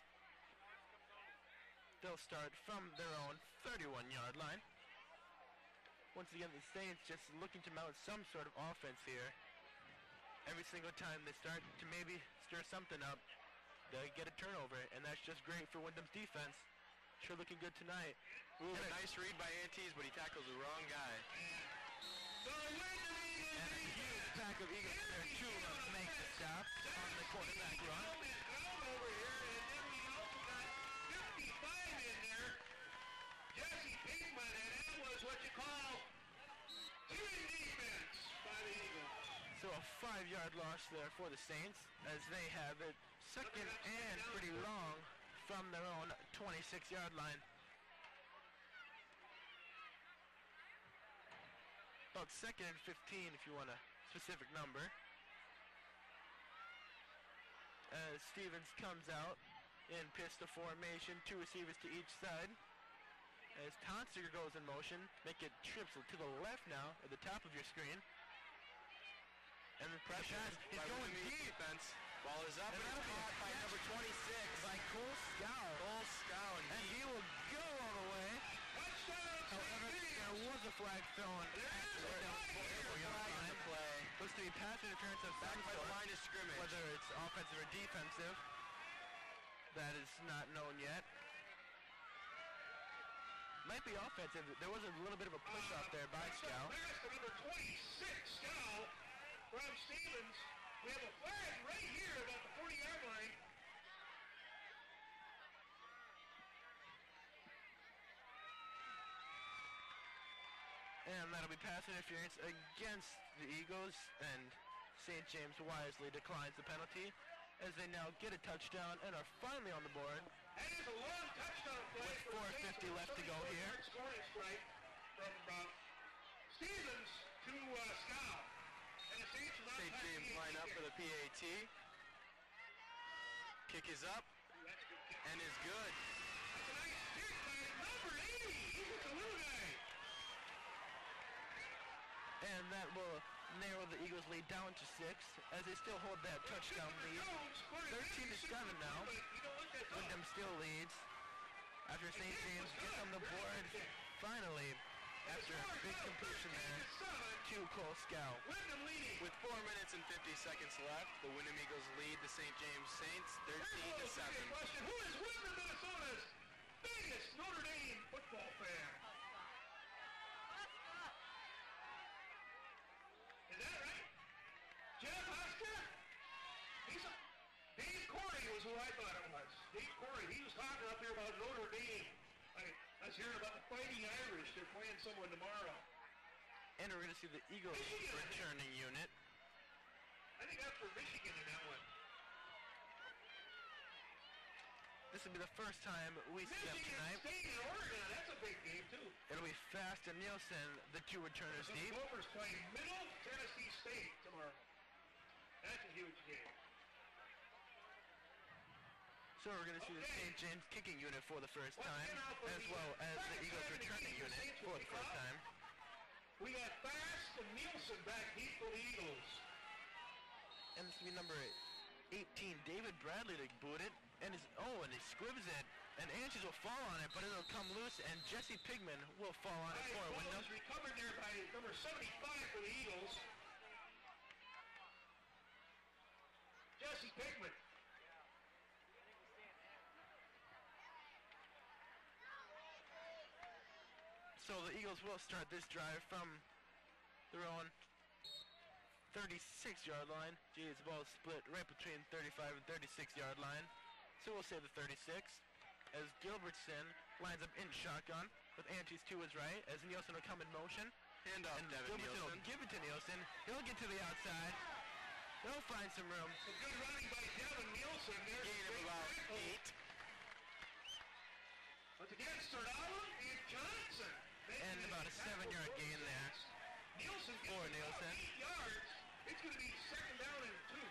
They'll start from their own 31-yard line. Once again, the Saints just looking to mount some sort of offense here. Every single time they start to maybe stir something up, they get a turnover, and that's just great for Windom's defense. Sure looking good tonight. Ooh, a- nice read by Antes, but he tackles the wrong guy. The Windom Eagles And a huge pack of Eagles there to make the stop on the quarterback run. What you call team defense by the Eagles. So a five-yard loss there for the Saints as they have it second and pretty long from their own 26-yard line. About second and 15 if you want a specific number. As Stevens comes out in pistol formation, two receivers to each side. As Tonsiger goes in motion, make it trips to the left now at the top of your screen. And the pressure pass, he's By going deep defense. Ball is up And and, it's a caught by number 26. by Cole Scow. Cole Scow. And he will go all the way. However, there There was a flag thrown at the down four yard line. play. Looks to be pass interference of Back by the line of scrimmage. Whether it's offensive or defensive, that is not known yet. Might be offensive. There was a little bit of a push off there by Scow. pass number 26, Scow, from Stevens. We have a flag right here about the 40-yard line. And that'll be pass interference against the Eagles, and St. James wisely declines the penalty as they now get a touchdown and are finally on the board. That is a long With 4:50 left to go here. Scoring strike from uh, Stevens to uh, Scow. And the Saints will pass James line up for the PAT. Kick is up Ooh, That's a good kick. and is good. That's a nice kick by number 80. He's a little guy. And that will narrow the Eagles' lead down to six as they still hold that touchdown lead. 13 to 7 now. Windom still leads after St. James gets on the board finally after a big completion there to Cole. Windom. With 4 minutes and 50 seconds left, the Windom Eagles lead the St. James Saints 13 to 7. Question, who is Windom, Minnesota's biggest Notre Dame football fan? Is that right? Jeff Husker? He's a, Dave Corey was who I thought it was. Dave Corey, he was talking up here about Notre Dame. I, I about Fighting Irish. They're playing someone tomorrow. And we're going to see the Eagles returning unit. I think that's for Michigan in that one. This will be the first time we see them Michigan tonight. State and Oregon, that's a big game too. It'll be Fast and Nielsen, the two returners The deep. Gophers play Middle Tennessee State tomorrow. That's a huge game. So we're going to see the St. James kicking unit for the first time, as well as the Eagles returning unit for the first time. We got Fast and Nielsen back deep for the Eagles. And this will be number 18, David Bradley to boot it. And his, oh, and he squibs it. And Antes will fall on it, but it'll come loose, and Jesse Pigman will fall on it for a window. recovered there by number 75 for the Eagles. Jesse Pigman. So the Eagles will start this drive from their own 36-yard line. Geez, the ball is split right between 35 and 36-yard line. So we'll say the 36 as Gilbertson lines up in shotgun with Antes to his right as Nielsen will come in motion. Hand off And Devin Gilbertson Nielsen. will give it to Nielsen. He'll get to the outside. They'll find some room. Some good running by Devin Nielsen. There's Gain of about 8. Once again, Stardala and Johnson. And about a seven-yard gain there. Nielsen gets For about Nielsen. eight yards. It's going to be second down and two.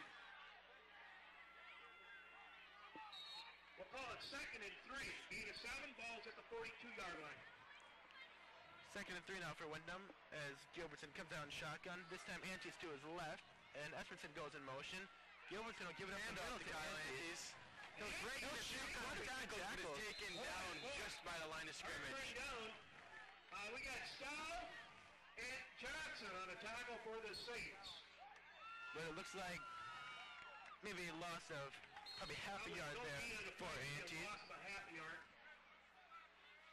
We'll call it second and three. Gain of seven balls at the 42-yard line. Second and three now for Windom as Gilbertson comes out in shotgun. This time Antes to his left, and Espenson goes in motion. Gilbertson will give it up Hand the middle to to Kyle Antes. Antes. He'll break the shoot few tackles, but tackles. taken down just by the line of Hard scrimmage. Uh, we got Stow and Johnson on a tackle for the Saints. But it looks like maybe a loss of probably half a yard there for Antes. Lost about half a yard.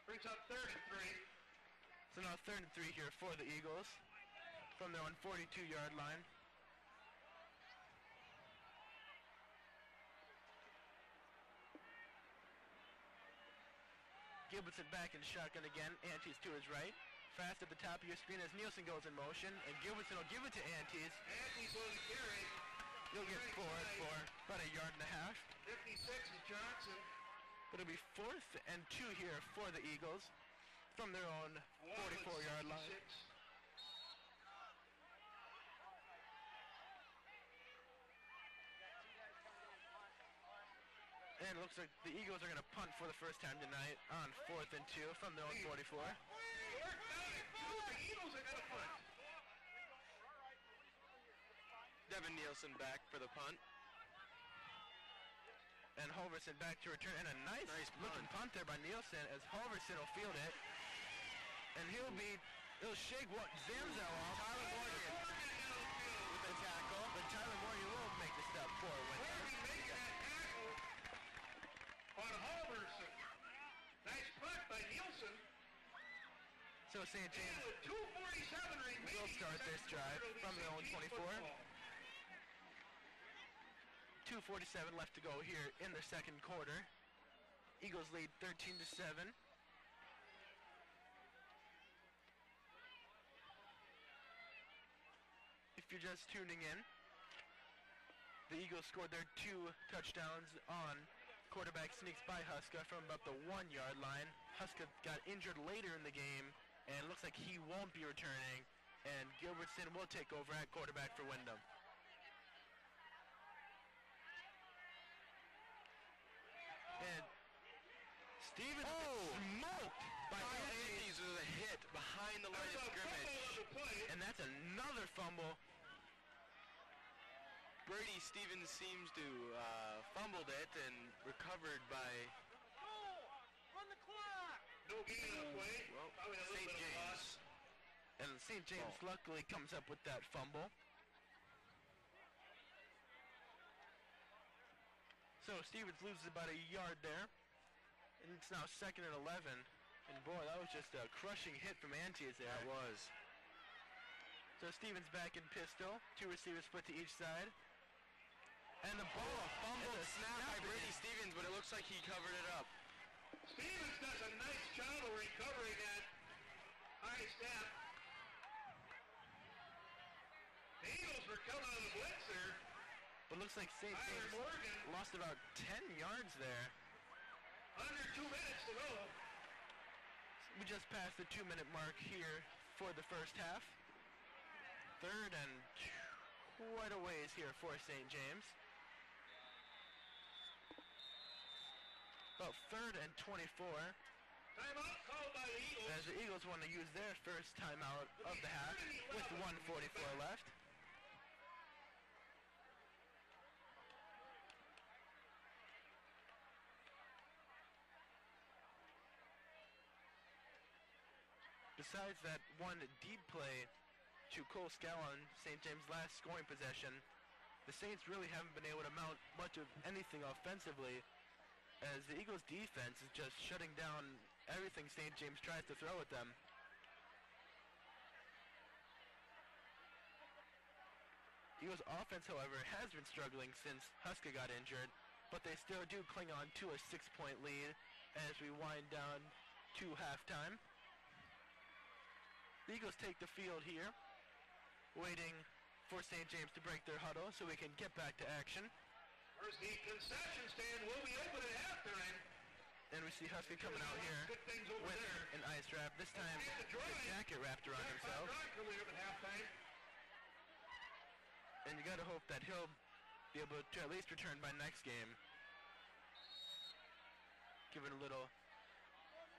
Brings up third and three. So now third and three here for the Eagles from their own 42-yard line. Gilbertson back in shotgun again. Antes to his right. Fast at the top of your screen as Nielsen goes in motion. And Gilbertson will give it to Antes. Antes the carry. He'll get forward for about a yard and a half. 56 is Johnson. But it'll be fourth and two here for the Eagles from their own 44-yard line. And it looks like the Eagles are going to punt for the first time tonight on fourth and two from their own 44. Fourth down and two. The Eagles are going to punt. Devin Nielsen back for the punt. And Halverson back to return. And a nice, Nice looking punt there by Nielsen as Halverson will field it. And he'll be he'll shake what Zamzow off. Tyler 247 remaining. will start this drive from their own 24. 247 left to go here in the second quarter. Eagles lead 13 to 7. If you're just tuning in, the Eagles scored their two touchdowns on quarterback sneaks by Huska from about the one yard line. Huska got injured later in the game and it looks like he won't be returning and Gilbertson will take over at quarterback for Windom. And Stevens Oh! smoked by Kyle Anthony, Antes with a hit behind the line That's of scrimmage. on the play. and that's another fumble. Brady Stevens seems to uh, fumbled it and recovered by No gain on the play. well, Probably a St. James. And St. James Oh. luckily comes up with that fumble. So Stevens loses about a yard there. And it's now second and 11. And boy, that was just a crushing hit from Antes there. That was. So Stevens back in pistol. Two receivers split to each side. And the ball Oh, fumbled and the snap by Brady Stevens, but it looks like he covered it up. Stevens does a nice job of recovering that high step. The Eagles were coming on the blitz there. But looks like St. James Morgan, lost about 10 yards there. under two minutes to go. We just passed the two minute mark here for the first half. Third and quite a ways here for St. James. About third and 24 Timeout called by the Eagles. as the Eagles want to use their first timeout of the half with 144 left. Besides that one deep play to Cole Scow on St. James' last scoring possession, the Saints really haven't been able to mount much of anything offensively as the Eagles' defense is just shutting down everything St. James tries to throw at them. Eagles' offense, however, has been struggling since Huska got injured, but they still do cling on to a six-point lead as we wind down to halftime. The Eagles take the field here, waiting for St. James to break their huddle so we can get back to action. Where's the concession stand? Will be open at halftime. And we see Huska coming out here Good things over with there. an ice wrap. This time, Get the with a drive. jacket wrapped around Jack himself. Van Dronk earlier at halftime. And you gotta hope that he'll be able to at least return by next game. Giving a little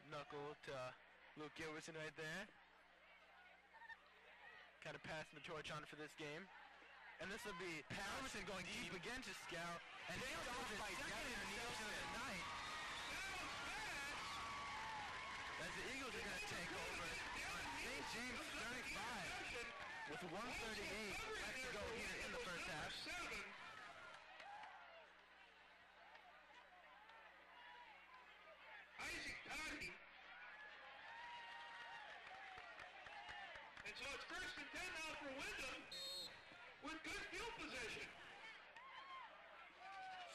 knuckle to Luke Gilbertson right there. Kind of passing the torch on for this game. And this will be Gilbertson going deep again to Scout. And they Scout off by second interception of the night. That was fast. As the Eagles are going to take over on St. James 35 with 138 left to go here in the first half. Seven. Isaac Toddy. And so it's first and ten now for Windom with good field position.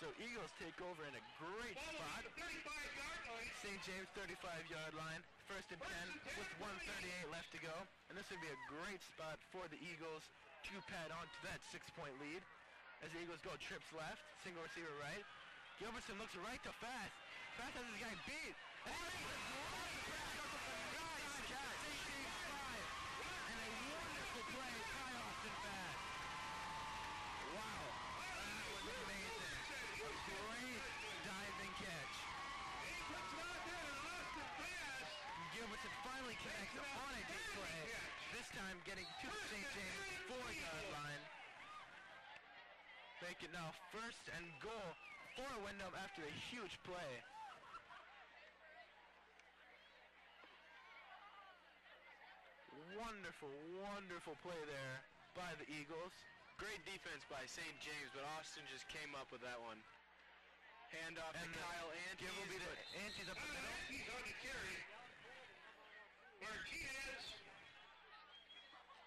So Eagles take over in a great spot. 35-yard. St. James 35 yard line, first and 10 with 138 left to go. And this would be a great spot for the Eagles to pad on to that six point lead. As the Eagles go trips left, single receiver right. Gilbertson looks right to Fast. Fast has his guy beat. Now first and goal for Windom after a huge play. wonderful, wonderful play there by the Eagles. Great defense by St. James, but Austin just came up with that one. Hand off And to Kyle Antes. Give will be to Antes up the Uh, middle. he's on the carry. Martinez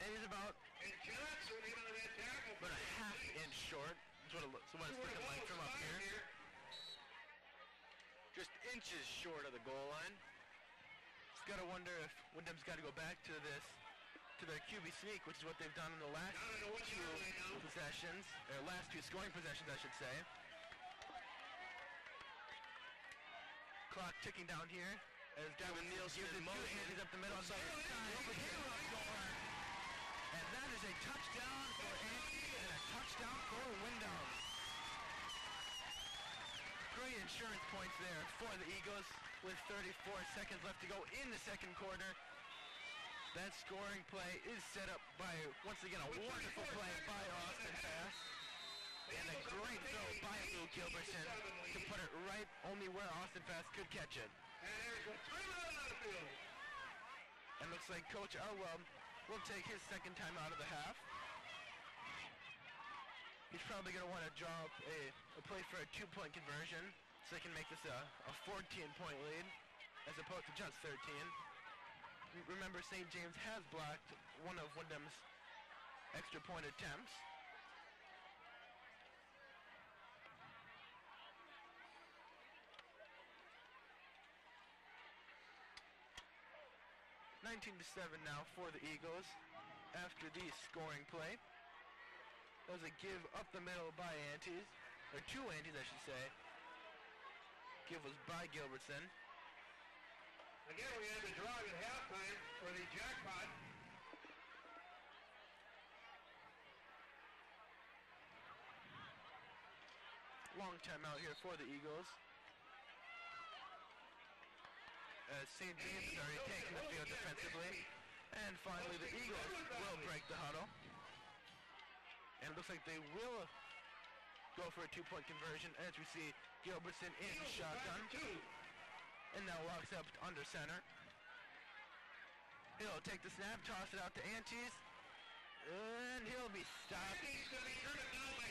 And he's about and Johnson in on that tackle. about a half inch short. That's what, it looks, what it's looking like from up here. just inches short of the goal line. Just gotta wonder if Windom's got to go back to this, to their QB sneak, which is what they've done in the last Down in the one two yard line now. possessions, or last two scoring possessions, I should say. Clock ticking down here as Gavin Nielsen gives it. Antes up the middle. Looks like This it's time, over here. Caleb score. And that is a touchdown for Antes and a touchdown for Windom. Great insurance points there for the Eagles with 34 seconds left to go in the second quarter. That scoring play is set up by, once again, a wonderful play by Austin Pass. And a great throw by Lou Gilbertson to put it right only where Austin Pass could catch it. And there's a timeout on the field. And looks like Coach Elwell will take his second time out of the half. He's probably going to want to draw up a, a play for a two-point conversion so they can make this a, a 14-point lead as opposed to just 13. Remember, St. James has blocked one of Windom's extra point attempts. Nineteen to seven now for the Eagles after the scoring play. That was a give up the middle by Antes, or two Antes, I should say. Give was by Gilbertson. Again, we had the draw at halftime for the jackpot. Long time out here for the Eagles. Uh, As St. James has already taken the field defensively. And finally the Eagles will break the huddle. And it looks like they will go for a two-point conversion as we see Gilbertson in shotgun. Two. And now walks up under center. He'll take the snap, toss it out to Antes. And he'll be stopped. He's going to be down by.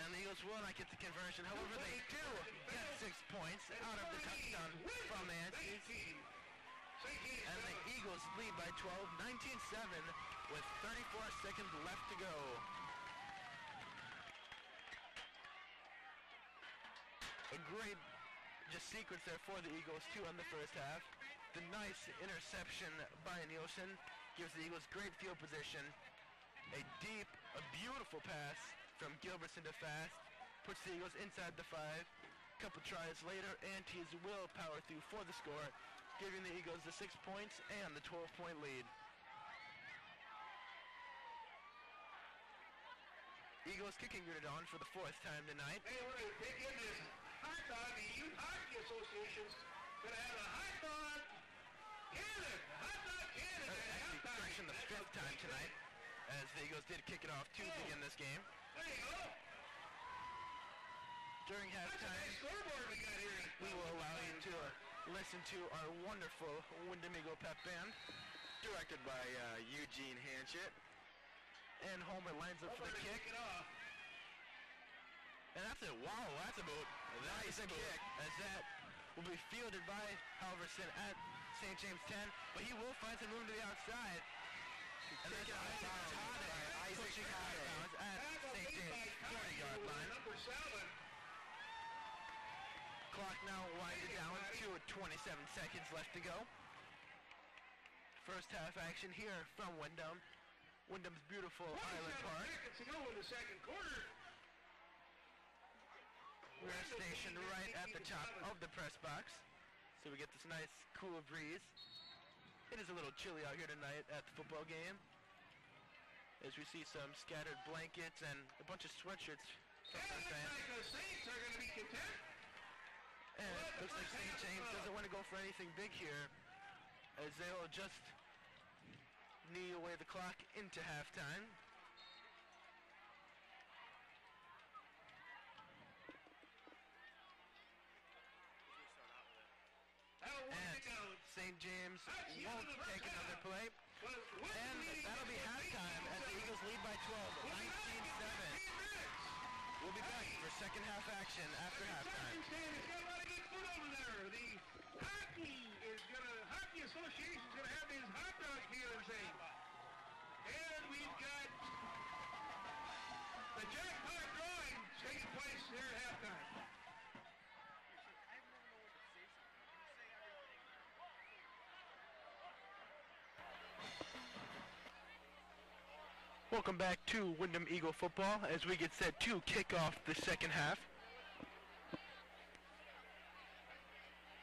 And the Eagles will not get the conversion. However, they do get six points out of the touchdown from Antes. And the Eagles lead by 12, 19-7 with 34 seconds left to go. A great just sequence there for the Eagles too on the first half. The nice interception by Nielsen gives the Eagles great field position. A deep, a beautiful pass from Gilbertson to Fast puts the Eagles inside the five. Couple tries later, Antes will power through for the score, giving the Eagles the six points and the 12-point lead. Eagles kicking unit on for the fourth time tonight. Hey, we're going to take in this hot dog. The Youth Hockey Association's going to have a hot dog cannon. Hot dog cannon at actually, correction, the fifth time tonight, as the Eagles did kick it off to begin this game. There you go. During halftime, we we will allow you to uh, listen to our wonderful Windom Eagle pep band. Directed by uh, Eugene Hanchett. And Homer lines up for the kick. it off. And that's it. Wow, that's a boot. Nice boot. kick. As that will be fielded by Halverson at St. James 10. But he will find some room to the outside. And that's Taken out of bounds Tade by Isaac pushing out of Tade. at St. James by 40-yard Kyle, line. Number seven. Clock now winding down to 27 seconds left to go. First half action here from Windom. Windom's beautiful Island 27 Park. seconds to go in the second quarter. We're stationed right at the top of the press box, so we get this nice cool breeze. It is a little chilly out here tonight at the football game, as we see some scattered blankets and a bunch of sweatshirts from And our looks fans. like the Saints are going to be content. And it looks like St. James uh, doesn't want to go for anything big here, as they'll just knee away the clock into halftime. And. St. James won't take another play. And that'll be halftime as the Eagles lead by 12, We'll be back 19-7. We'll be back for second half action after halftime. Stand has got a lot of good food over there. The hockey is gonna hockey association Welcome back to Windom Eagle football as we get set to kick off the second half.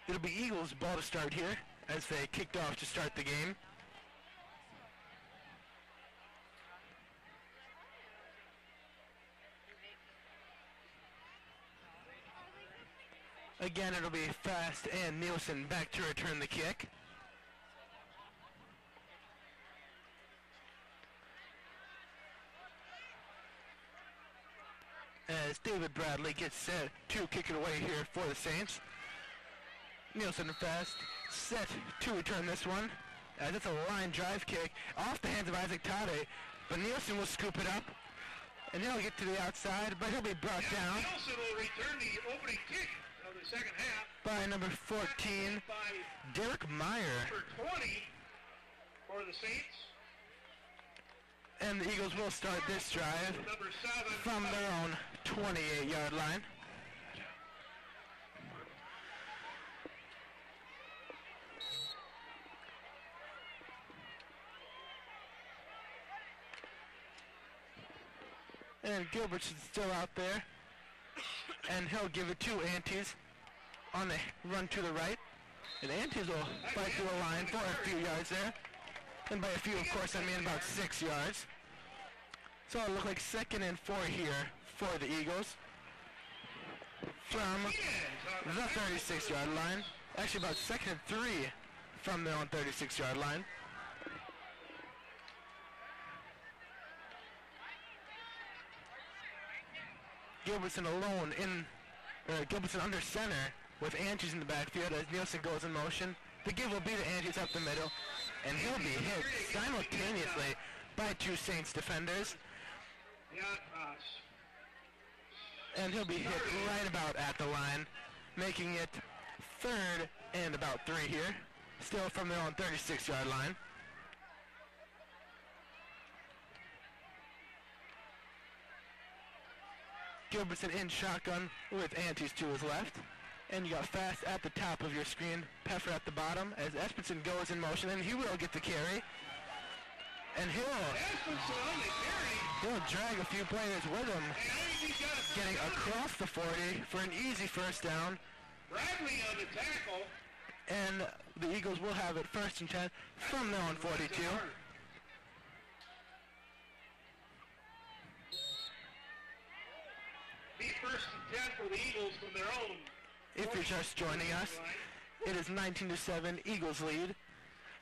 It'll be Eagles ball to start here as they kicked off to start the game. Again, it'll be Fast and Nielsen back to return the kick. As David Bradley gets set to kick it away here for the Saints. Nielsen fast, set to return this one. Uh, as it's a line drive kick off the hands of Isaac Tade, but Nielsen will scoop it up, and then he'll get to the outside, but he'll be brought down Nielsen will return the opening kick of the second half by number 14, by Derek Meyer. number 20 for the Saints. And the Eagles will start this drive from their own 28-yard line. And Gilbert's still out there. And he'll give it to Antes on the run to the right. And Antes will fight through a line for a few yards there. And by a few, of course, I mean about six yards. So it'll look like second and four here for the Eagles. From the 36-yard line. Actually, about second and three from their own 36-yard line. Gilbertson alone in, uh, Gilbertson under center with Andrews in the backfield as Nielsen goes in motion. The give will be to Andrews up the middle, and he'll be hit simultaneously by two Saints defenders, and he'll be hit right about at the line, making it third and about three here, still from their own 36-yard line. Gilbertson in shotgun with Antes to his left. And you got Fast at the top of your screen, Peffer at the bottom as Espenson goes in motion, and he will get the carry. And he'll, Espenson on the carry. he'll drag a few players with him, And I think he's got a getting across the 40 for an easy first down. Bradley on the tackle. And the Eagles will have it first and 10 from their own 42. Be first and ten for the Eagles from their own. If you're just joining us, it is 19 to 7 Eagles lead.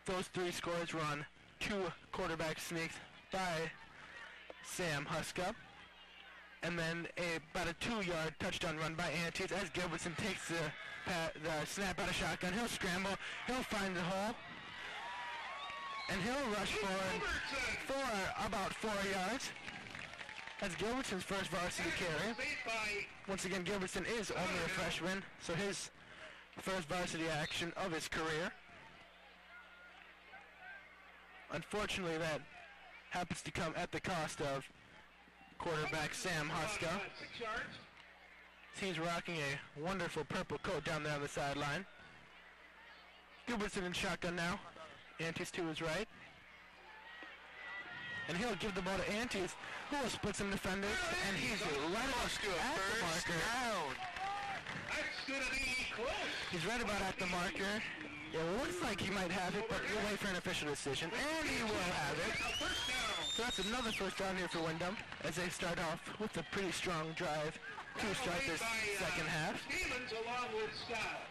Those three scores run two quarterback sneaks by Sam Huska. And then a, about a two-yard touchdown run by Antes as Gilbertson takes the, pa- the snap out of shotgun. He'll scramble. He'll find the hole. And he'll rush Robertson. for about four yards. That's Gilbertson's first varsity carry. Once again, Gilbertson is only a freshman, so his first varsity action of his career. Unfortunately, that happens to come at the cost of quarterback Sam Huska. He's rocking a wonderful purple coat down there on the sideline. Gilbertson in shotgun now. Antes to his right. And he'll give the ball to Antes, who will split some defenders, and he's right about at the marker. That's gonna be close. He's right about at the marker. It looks like he might have it, but we'll wait for an official decision. And he will have it. Down. So that's another first down here for Windom as they start off with a pretty strong drive to start this uh, second half. Stevens along with Scott.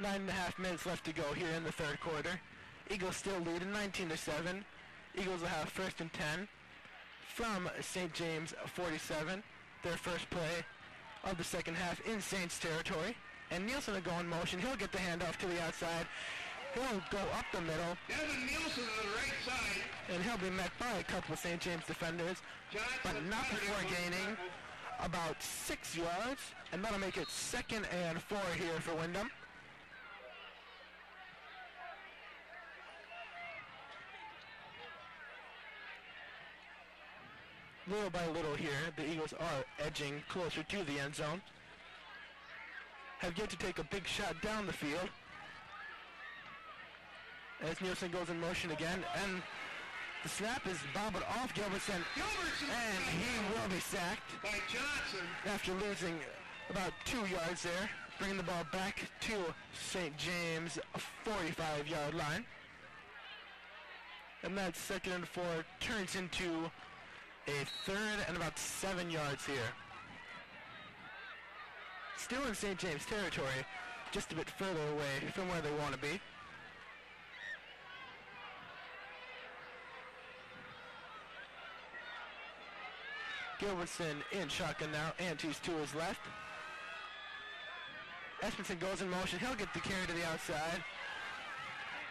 Nine and a half minutes left to go here in the third quarter. Eagles still leading 19 to 7. Eagles will have first and 10 from St. James 47. Their first play of the second half in Saints territory. And Nielsen will go in motion. He'll get the handoff to the outside. He'll go up the middle, Devin Nielsen to the right side. and he'll be met by a couple of St. James defenders, Johnson but not before gaining about six yards, and that'll make it second and four here for Windom. Little by little here, the Eagles are edging closer to the end zone. Have yet to take a big shot down the field. As Nielsen goes in motion again, and the snap is bobbled off Gilbertson, Gilbertson and he will be sacked by Johnson. after losing about two yards there, bringing the ball back to St. James 45-yard line. And that second and four turns into a third and about seven yards here. Still in St. James territory, just a bit further away from where they want to be. Gilbertson in shotgun now, and he's to his left. Espenson goes in motion. He'll get the carry to the outside.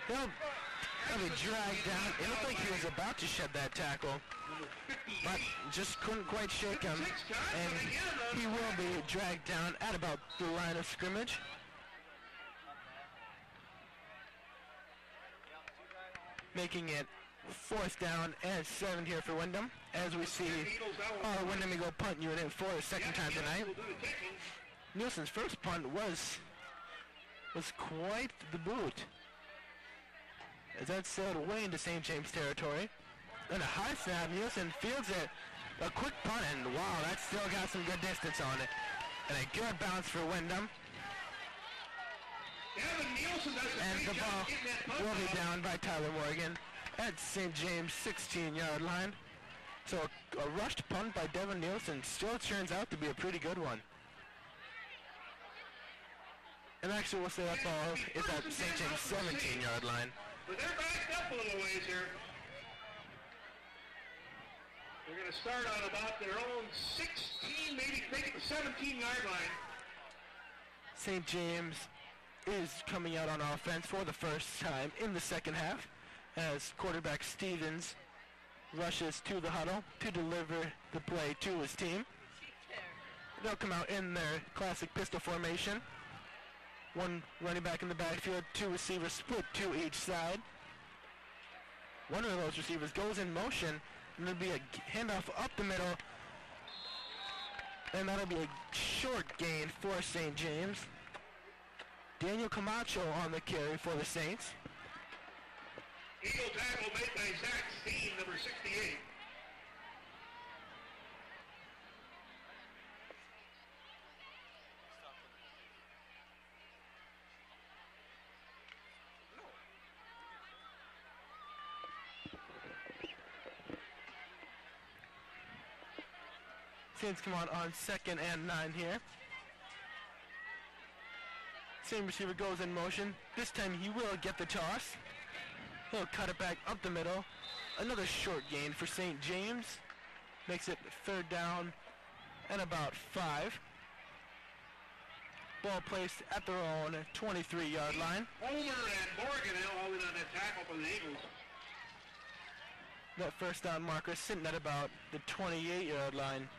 He'll, he'll be dragged down. It looked like he was about to shed that tackle, but just couldn't quite shake him. And he will be dragged down at about the line of scrimmage. Making it fourth down and seven here for Windom. As we see our oh, Windom Eagle punt unit for the second time tonight. Will do the kicking. Nielsen's first punt was was quite the boot. As that sailed way into St. James territory. And a high snap, Nielsen fields it. A quick punt, and wow, that's still got some good distance on it. And a good bounce for Windom. Devin Nielsen does And the ball that will be down by Tyler Morgan at St. James 16-yard line. So a, a rushed punt by Devin Nielsen still turns out to be a pretty good one. And actually, we'll say that ball is at St. James 17-yard line. But they're backed up a little ways here. They're going to start on about their own 16, maybe the 17-yard line. St. James is coming out on offense for the first time in the second half as quarterback Stevens rushes to the huddle to deliver the play to his team. They'll come out in their classic pistol formation. One running back in the backfield, two receivers split to each side. One of those receivers goes in motion, and there'll be a handoff up the middle, and that'll be a short gain for St. James. Daniel Camacho on the carry for the Saints. Eagle tackle made by Zach Steen, number 68. Saints come on on second and nine here. Same receiver goes in motion. This time he will get the toss. He'll cut it back up the middle. Another short gain for St. James. Makes it third down and about five. Ball placed at their own 23-yard line. Homer and in on that tackle the Eagles. That first down marker sitting at about the 28-yard line.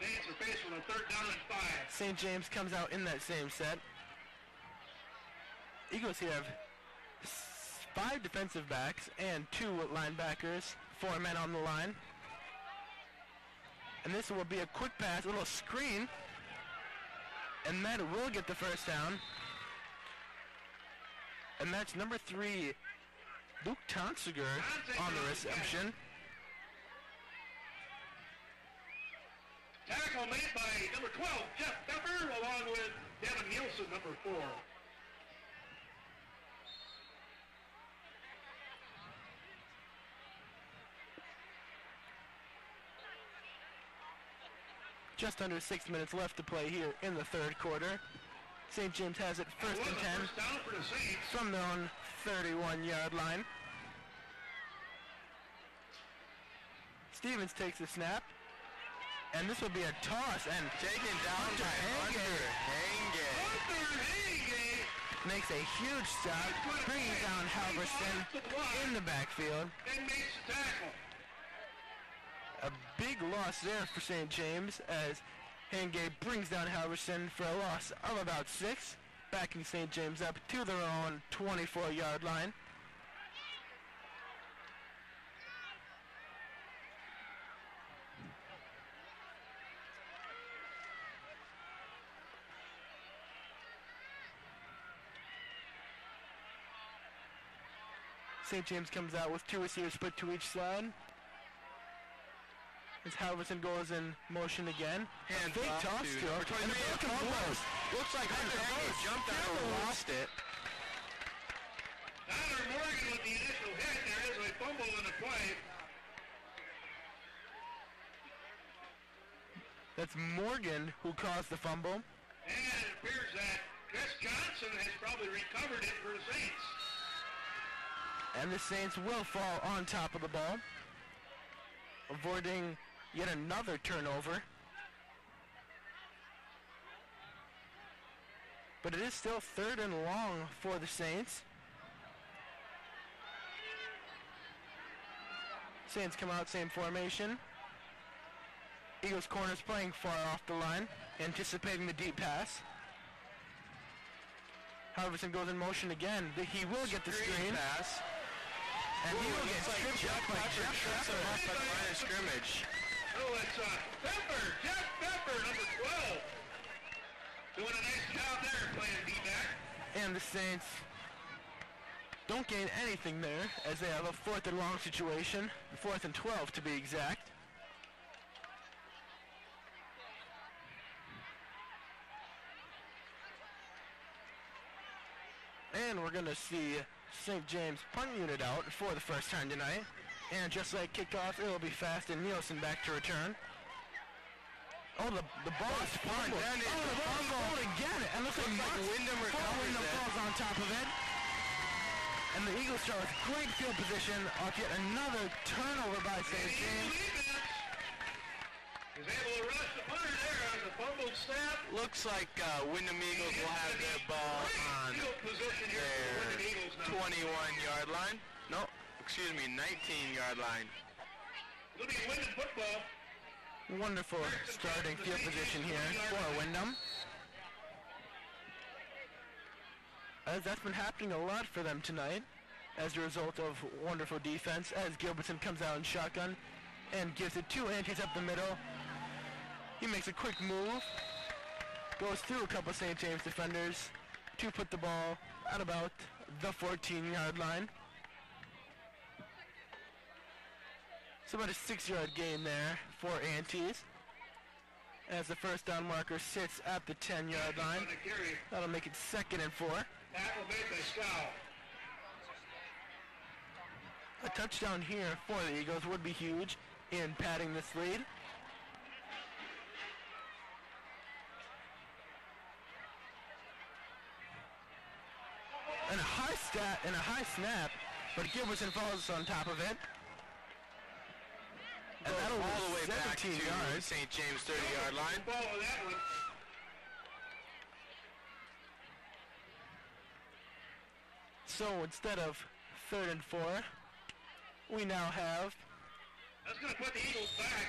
Saints are faced with a third down and five. St. James comes out in that same set. Eagles here have five defensive backs and two linebackers, four men on the line. And this will be a quick pass, a little screen, and that will get the first down. And that's number three, Luke Tonsiger on the reception. Tackle made by number 12, Jeff Pepper, along with Devin Nielsen, number four. Just under six minutes left to play here in the third quarter. St. James has it first and a 10 first down for the Saints. from their own 31-yard line. Stevens takes the snap, and this will be a toss, and Taken down by Hunter Hangen. makes a huge stop, bringing down Halverson in the backfield. And makes the tackle. A big loss there for St. James as Hangate brings down Halverson for a loss of about six, backing St. James up to their own 24-yard line. St. James comes out with two receivers split to each side. As Halverson goes in motion again. Hands Big off toss to to him. number 23 And the at fumble. Looks like Hunter Hayes jumped out and lost it. Tyler Morgan with the initial hit. There is a fumble in the play. That's Morgan who caused the fumble. And it appears that Chris Johnson has probably recovered it for the Saints. And the Saints will fall on top of the ball, avoiding yet another turnover. But it is still third and long for the Saints. Saints come out, same formation. Eagles corners playing far off the line, anticipating the deep pass. Halverson goes in motion again. He will get the screen. pass. And he will get like stripped up by Pepper Jeff Pepper. at the line of scrimmage. Oh, it's uh, Pepper, Jeff Pepper, number 12. Doing a nice job there playing D-back. And the Saints don't gain anything there as they have a fourth and long situation. Fourth and 12 to be exact. And we're going to see St. James punt unit out for the first time tonight. And just like kickoff, it'll be fast and Nielsen back to return. Oh, the, the ball is fumbled. oh, the ball is fumbled again. And looks like, Looks like Mutz- Windom recovers it. falls on top of it. And the Eagles show us great field position off yet another turnover by St. James. Eagle defense is able to rush the punter there snap. Looks like uh, Eagles will have their ball on their 21-yard line. No, excuse me, 19-yard line. Wonderful starting field position here for Windom. As that's been happening a lot for them tonight as a result of wonderful defense as Gilbertson comes out in shotgun and gives it two Antes up the middle. He makes a quick move, goes through a couple St. James defenders to put the ball at about the 14-yard line. It's about a six-yard gain there for Antes. As the first down marker sits at the 10-yard line. That'll make it second and four. Tackle made by Scow. A touchdown here for the Eagles would be huge in padding this lead. And a high stat and a high snap, but Gilbertson falls on top of it. And that'll all the way lose back to 17 yards. St. James 30-yard line. Follow that one. So instead of third and four, we now have That's going to put the Eagles back.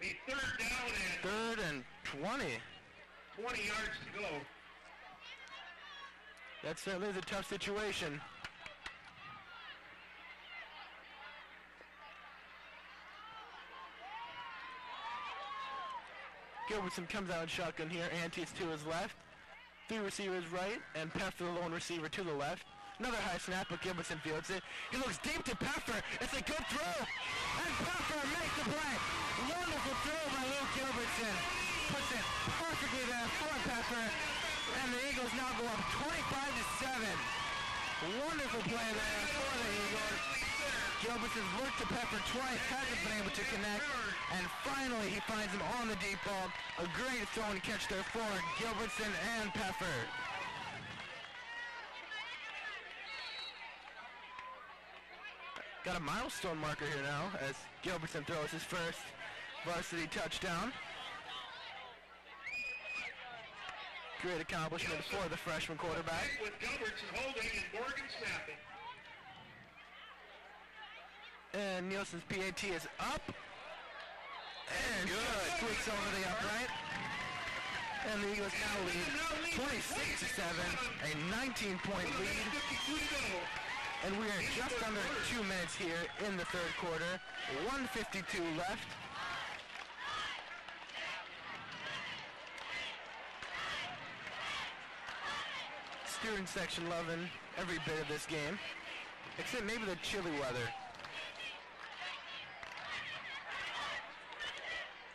Be third down and third and 20. 20 yards to go. That certainly is a tough situation. Gilbertson comes out in shotgun here. Antes to his left. Three receivers right, and Peffer, the lone receiver, to the left. Another high snap, but Gilbertson fields it. He looks deep to Peffer. It's a good throw. And Peffer makes the play. Wonderful throw by Luke Gilbertson. Puts it perfectly there for Peffer. And the Eagles now go up 25 to 7. Wonderful play there for the Eagles. Gilbertson's looked to Pepper twice, hasn't been able to connect, and finally he finds him on the deep ball. A great throw and catch there for Gilbertson and Pepper. Got a milestone marker here now as Gilbertson throws his first varsity touchdown. Great accomplishment for the freshman quarterback. With Gilbertson holding and Morgan snapping. And Nielsen's PAT is up. And Good. squeaks over the upright. And the Eagles now lead 26 to 7, a 19 point lead. 52 to go. And we are just under two minutes here in the third quarter. 152 left. Student section loving every bit of this game, except maybe the chilly weather.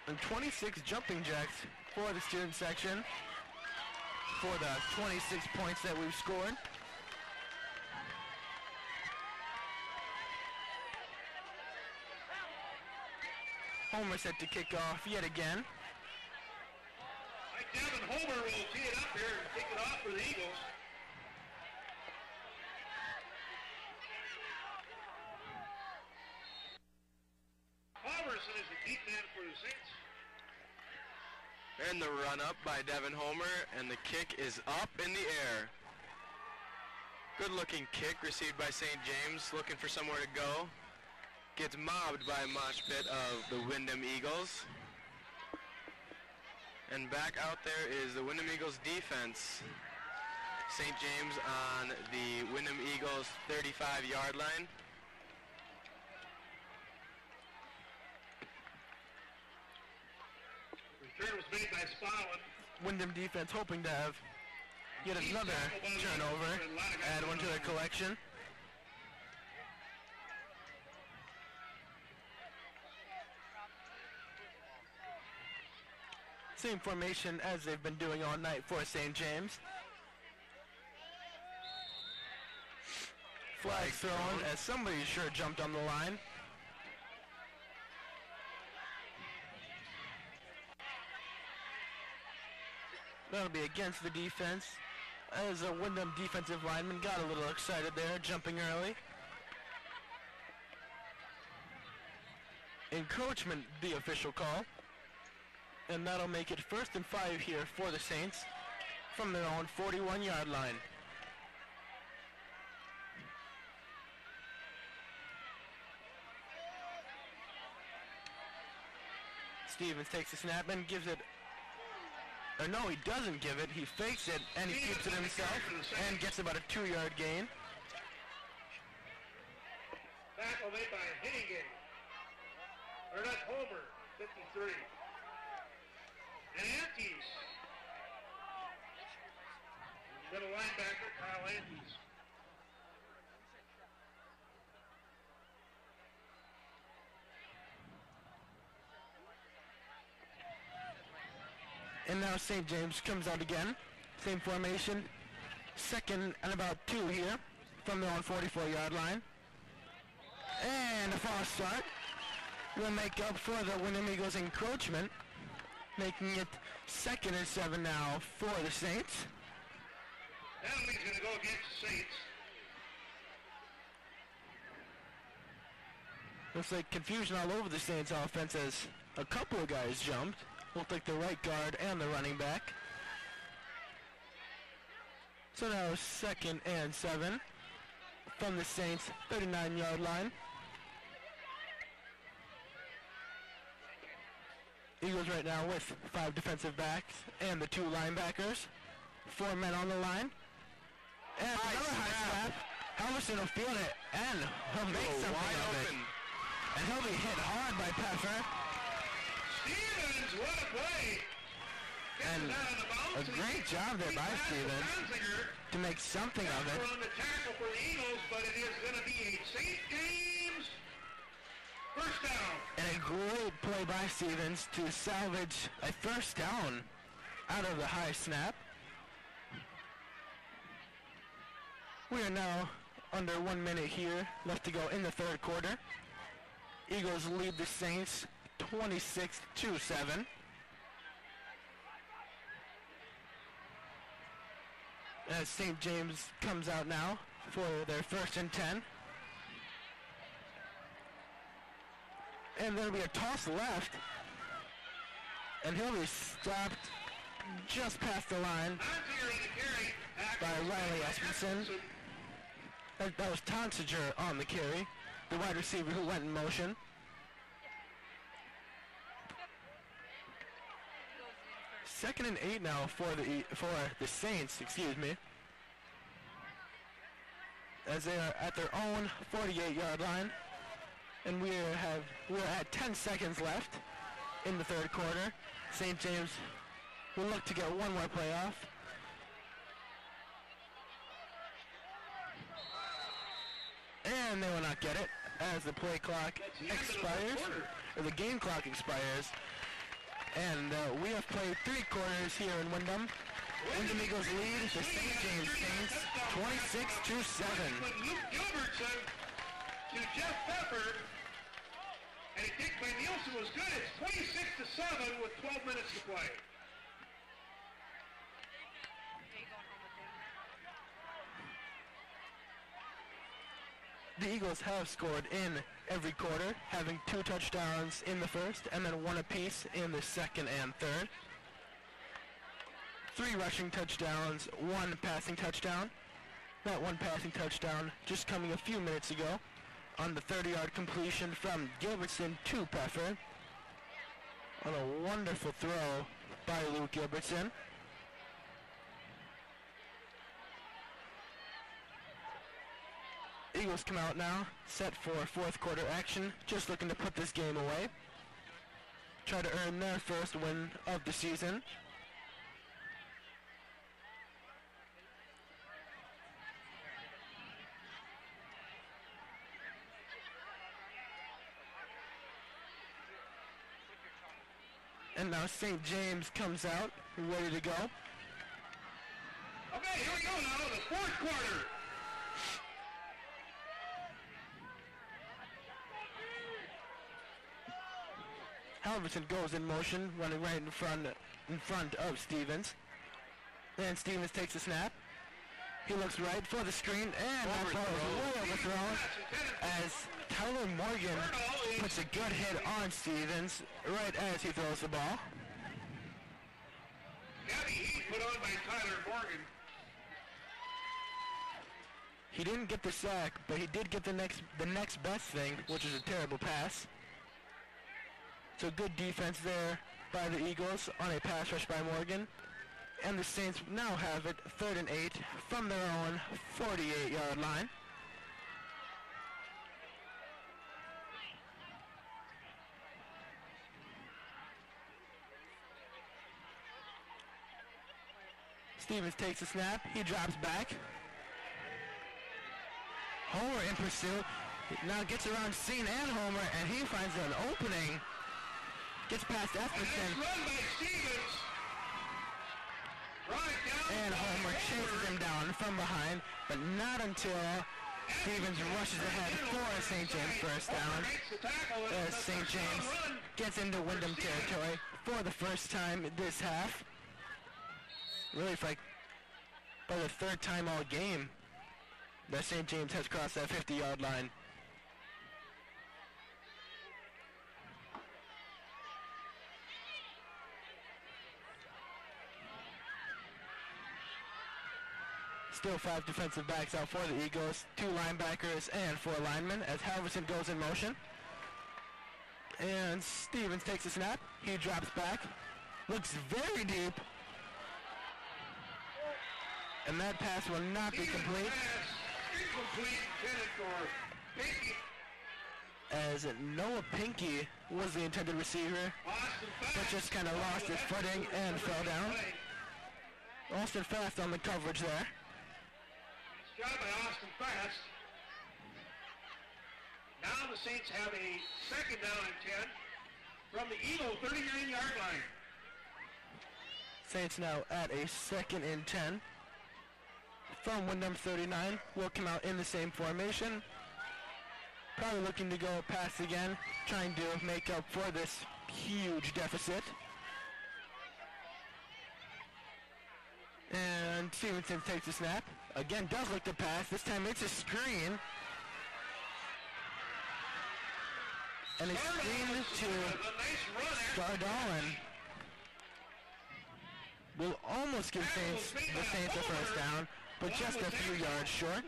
And 26 jumping jacks for the student section for the 26 points that we've scored. Homer set to kick off yet again. Mike Devin Homer will tee it up here and kick it off for the Eagles. Halverson is the deep man for the Saints. And the run up by Devin Homer, and the kick is up in the air. Good looking kick received by St. James, looking for somewhere to go. Gets mobbed by a mosh pit of the Windom Eagles. And back out there is the Windom Eagles defense. St. James on the Windom Eagles 35 yard line. Return was made by Spallin. Windom defense hoping to have yet another turnover, add one to their collection. Same formation as they've been doing all night for St. James. Flag thrown as somebody sure jumped on the line. That'll be against the defense. As a Windom defensive lineman got a little excited there, jumping early. Encroachment, the official call. And that'll make it first and five here for the Saints from their own 41-yard line. Stevens takes the snap and gives it or no, he doesn't give it. He fakes it, and he keeps it himself, and gets about a two-yard gain. Tackle made by Hennigan. Or not Homer, 53. And Antes. Middle linebacker, Kyle Antes. And now St. James comes out again. Same formation. Second and about two here from their own 44-yard line. And a false start will make up for the Windom Eagles encroachment, making it second and seven now for the Saints. Penalty's going to go against the Saints. Looks like confusion all over the Saints offense as a couple of guys jumped. Looked take the right guard and the running back. So now second and seven from the Saints 39-yard line. Eagles right now with five defensive backs and the two linebackers. Four men on the line. And another high snap. Halverson will field it and he'll make Oh, something wide of open. it. And he'll be hit hard by Pfeffer. What a play! And it out of the bounce, a great job there by Stevens to make something of it. On the tackle for the Eagles, but it is going to be a St. James first down. And a great play by Stevens to salvage a first down out of the high snap. We are now under one minute here left to go in the third quarter. Eagles lead the Saints 26 to 7. Uh, As St. James comes out now for their first and 10. And there'll be a toss left. And he'll be stopped just past the line by Riley Espenson. That, that was Tonsiger on the carry, the wide receiver who went in motion. Second and eight now for the for the Saints, excuse me. As they are at their own 48-yard line, and we have we're at 10 seconds left in the third quarter. St. James will look to get one more play off. And they will not get it as the play clock expires, or the game clock expires. And uh, we have played three quarters here in Windom. Windom Eagles lead the St. James Saints 26 to 7. Luke Gilbertson to Jeff Pepper. And a kick by Nielsen was good. It's 26 to 7 with 12 minutes to play. The Eagles have scored in every quarter, having two touchdowns in the first and then one apiece in the second and third. Three rushing touchdowns, one passing touchdown. That one passing touchdown just coming a few minutes ago on the 30-yard completion from Gilbertson to Peffer. On a wonderful throw by Luke Gilbertson. Eagles come out now, set for fourth quarter action, just looking to put this game away. Try to earn their first win of the season. And now St. James comes out, ready to go. Okay, here we go now. The fourth quarter. Halverson goes in motion, running right in front in front of Stevens. Then Stevens takes a snap. He looks right for the screen, and that ball is way overthrown as Tyler Morgan puts a good hit on Stevens right as he throws the ball. Heavy heat put on by Tyler Morgan. He didn't get the sack, but he did get the next the next best thing, which is a terrible pass. So good defense there by the Eagles on a pass rush by Morgan. And the Saints now have it third and eight from their own 48-yard line. Stevens takes a snap. He drops back. Homer in pursuit. Now gets around Scene and Homer, and he finds an opening. Gets past And Espenson, it's run by Stevens. Right down. and Homer chases him down from behind, but not until Stevens rushes ahead for a St. James first down. Homer makes the tackle. and As St. James gets into Windom territory for the first time this half. Really, for like, by the third time all game that St. James has crossed that 50-yard line. Still five defensive backs out for the Eagles, two linebackers and four linemen as Halverson goes in motion. And Stevens takes a snap. He drops back. Looks very deep. And that pass will not be complete pass Incomplete intended for Pinky. as Noah Pinky was the intended receiver, but just kind of lost his footing and fell down. Austin Fast on the coverage there. By Austin Fast. Now the Saints have a second down and 10 from the Eagle 39-yard line. Saints now at a second and 10 from Windom 39. Will come out in the same formation. Probably looking to go pass again, trying to make up for this huge deficit. And Stevenson takes a snap. Again, does look to pass. This time it's a screen. And a screen to run will almost give Saints the Saints a first down, but just a few yards short.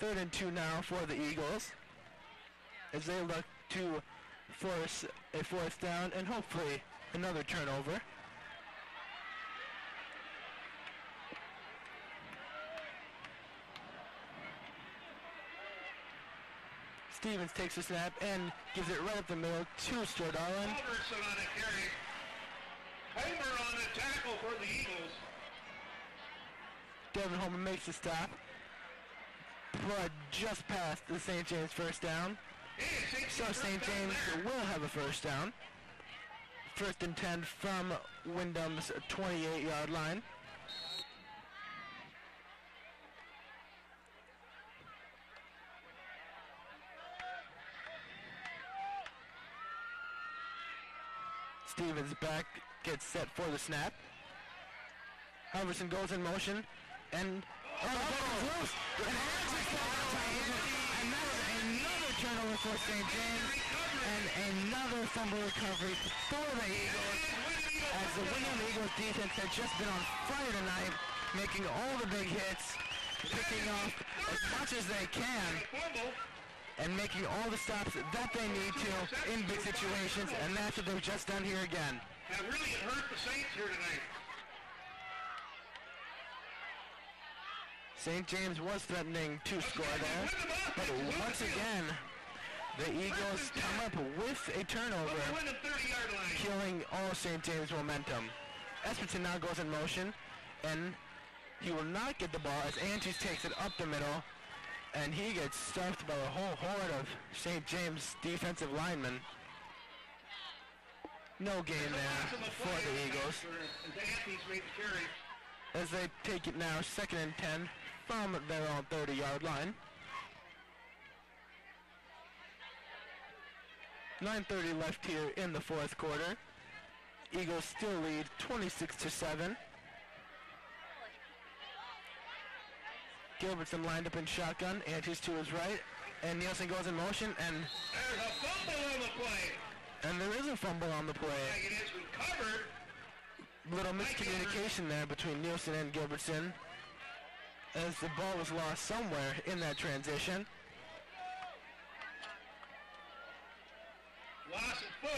Third and two now for the Eagles as they look to force a fourth down and hopefully another turnover. Stevens takes a snap and gives it right up the middle to Stuart Allen. Culberson on a carry. Homer on the tackle for the Eagles. Devin Homer makes the stop, but just past the St. James first down. So St. James will have a first down. First and 10 from Windom's 28-yard line. Stevens back, gets set for the snap. Halverson goes in motion, and oh, the ball loose. And Hanson falls on top it. And that is another turnover for St. James, and another fumble recovery for the Eagles. As the Windom Eagles defense has just been on fire tonight, making all the big hits, picking off as much as they can. And making all the stops that they need to in big situations, and that's what they've just done here again. That really hurt the Saints here tonight. St. James was threatening to score there, but once again, the Eagles come up with a turnover, Windom 30-yard line. killing all St. James momentum. Espenson now goes in motion, and he will not get the ball as Antes takes it up the middle, and he gets stuffed by a whole horde of St. James defensive linemen. No gain there for the Eagles. As they take it now second and 10 from their own 30 yard line. 9.30 left here in the fourth quarter. Eagles still lead 26 to 7. Gilbertson lined up in shotgun, Antes to his right, and Nielsen goes in motion, and There's a fumble on the play. and there is a fumble on the play. Like it is recovered. little miscommunication there between Nielsen and Gilbertson as the ball was lost somewhere in that transition. Loss of four.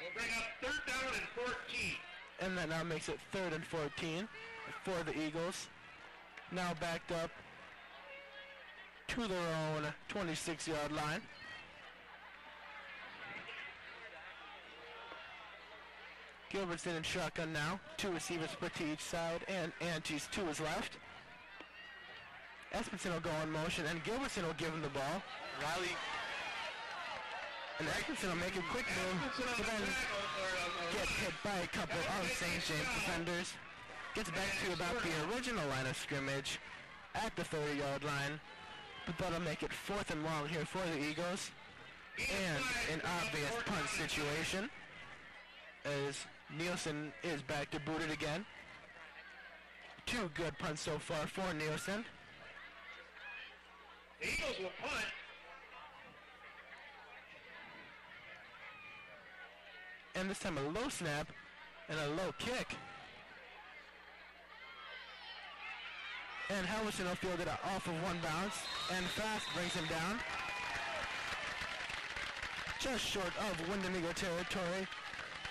Will bring up third down and 14. And that now makes it third and 14 for the Eagles. Now backed up to their own 26-yard line. Gilbertson in shotgun now. Two receivers split to each side, and Antes to his left. Espenson will go in motion, and Gilbertson will give him the ball. Riley And Atkinson will make a quick move, but then uh, get hit by a couple of St. James defenders. Gets back to about the original line of scrimmage at the 30-yard line, but that'll make it fourth and long here for the Eagles. And an obvious punt situation as Nielsen is back to boot it again. Two good punts so far for Nielsen. The Eagles will punt. And this time a low snap and a low kick. And Halverson will field it off of one bounce, and Fast brings him down. Just short of Windom territory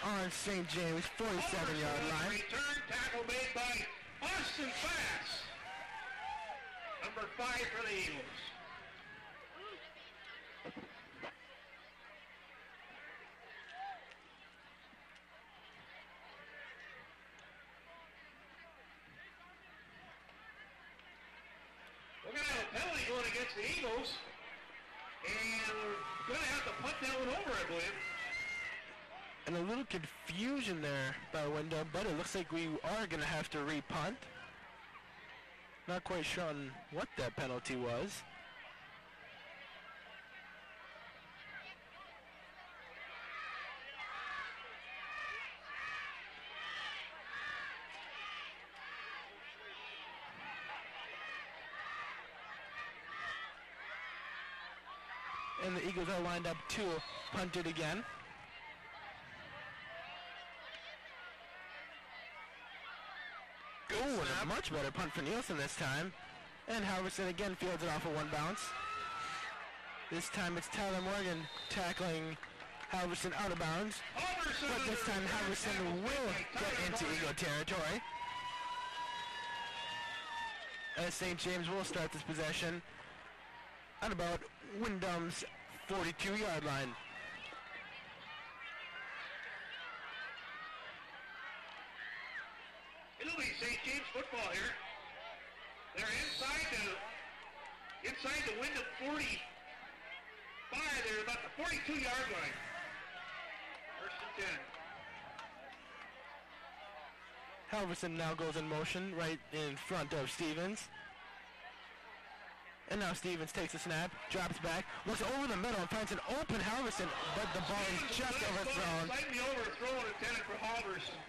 on St. James 47-yard line. Return tackle made by Austin Fass. Number five for the Eagles. We're going to have a penalty going against the Eagles. And we're going to have to punt that believe. And a little confusion there by Windom, but it looks like we are going to have to repunt. Not quite sure on what that penalty was. And the Eagles are lined up to punt it again. Good Oh, and a much better punt for Nielsen this time. And Halverson again fields it off of one bounce. This time it's Tyler Morgan tackling Halverson out of bounds. Halverson But this time Halverson will get into Eagle territory. As St. James will start this possession at about Windom's 42-yard line. It'll be St. James football here. They're inside the inside the wind of 45. They're about the 42 yard line. First and 10. Halverson now goes in motion right in front of Stevens. And now Stevens takes a snap, drops back, looks over the middle and finds an open Halverson, but the ball is just overthrown. Slightly overthrown intended for Halverson.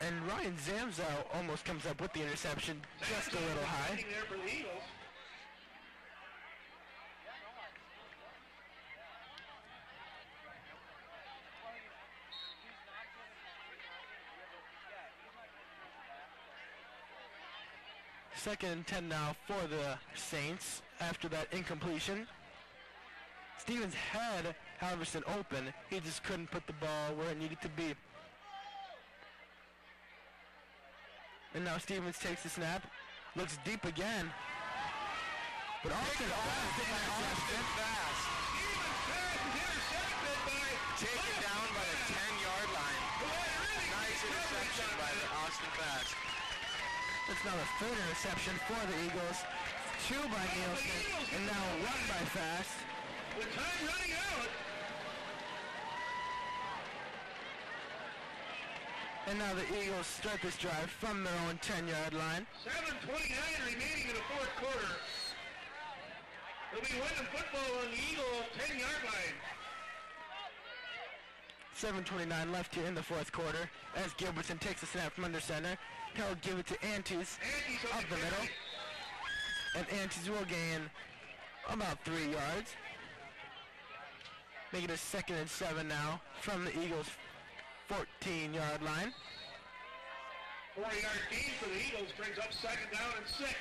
And Ryan Zamzow almost comes up with the interception just a little high. Standing there for the Eagles. Second and 10 now for the Saints after that incompletion. Stevens had Halverson open. He just couldn't put the ball where it needed to be. And now Stevens takes the snap, looks deep again. But Austin Fast Austin. Fast. Stevens pass is intercepted by Taken down by the 10-yard line. Nice interception by the. Austin Fast. That's now the third interception for the Eagles. Two by Nielsen, and now one by Fast. With time running out, And now the Eagles start this drive from their own 10-yard line. 7.29 remaining in the fourth quarter. It'll be Windom football on the Eagle 10-yard line. 7.29 left here in the fourth quarter as Gilbertson takes a snap from under center. He'll give it to Antes up the middle. And Antes will gain about three yards. Making it a second and seven now from the Eagles' 14-yard line. Four-yard gain for the Eagles brings up second down and six.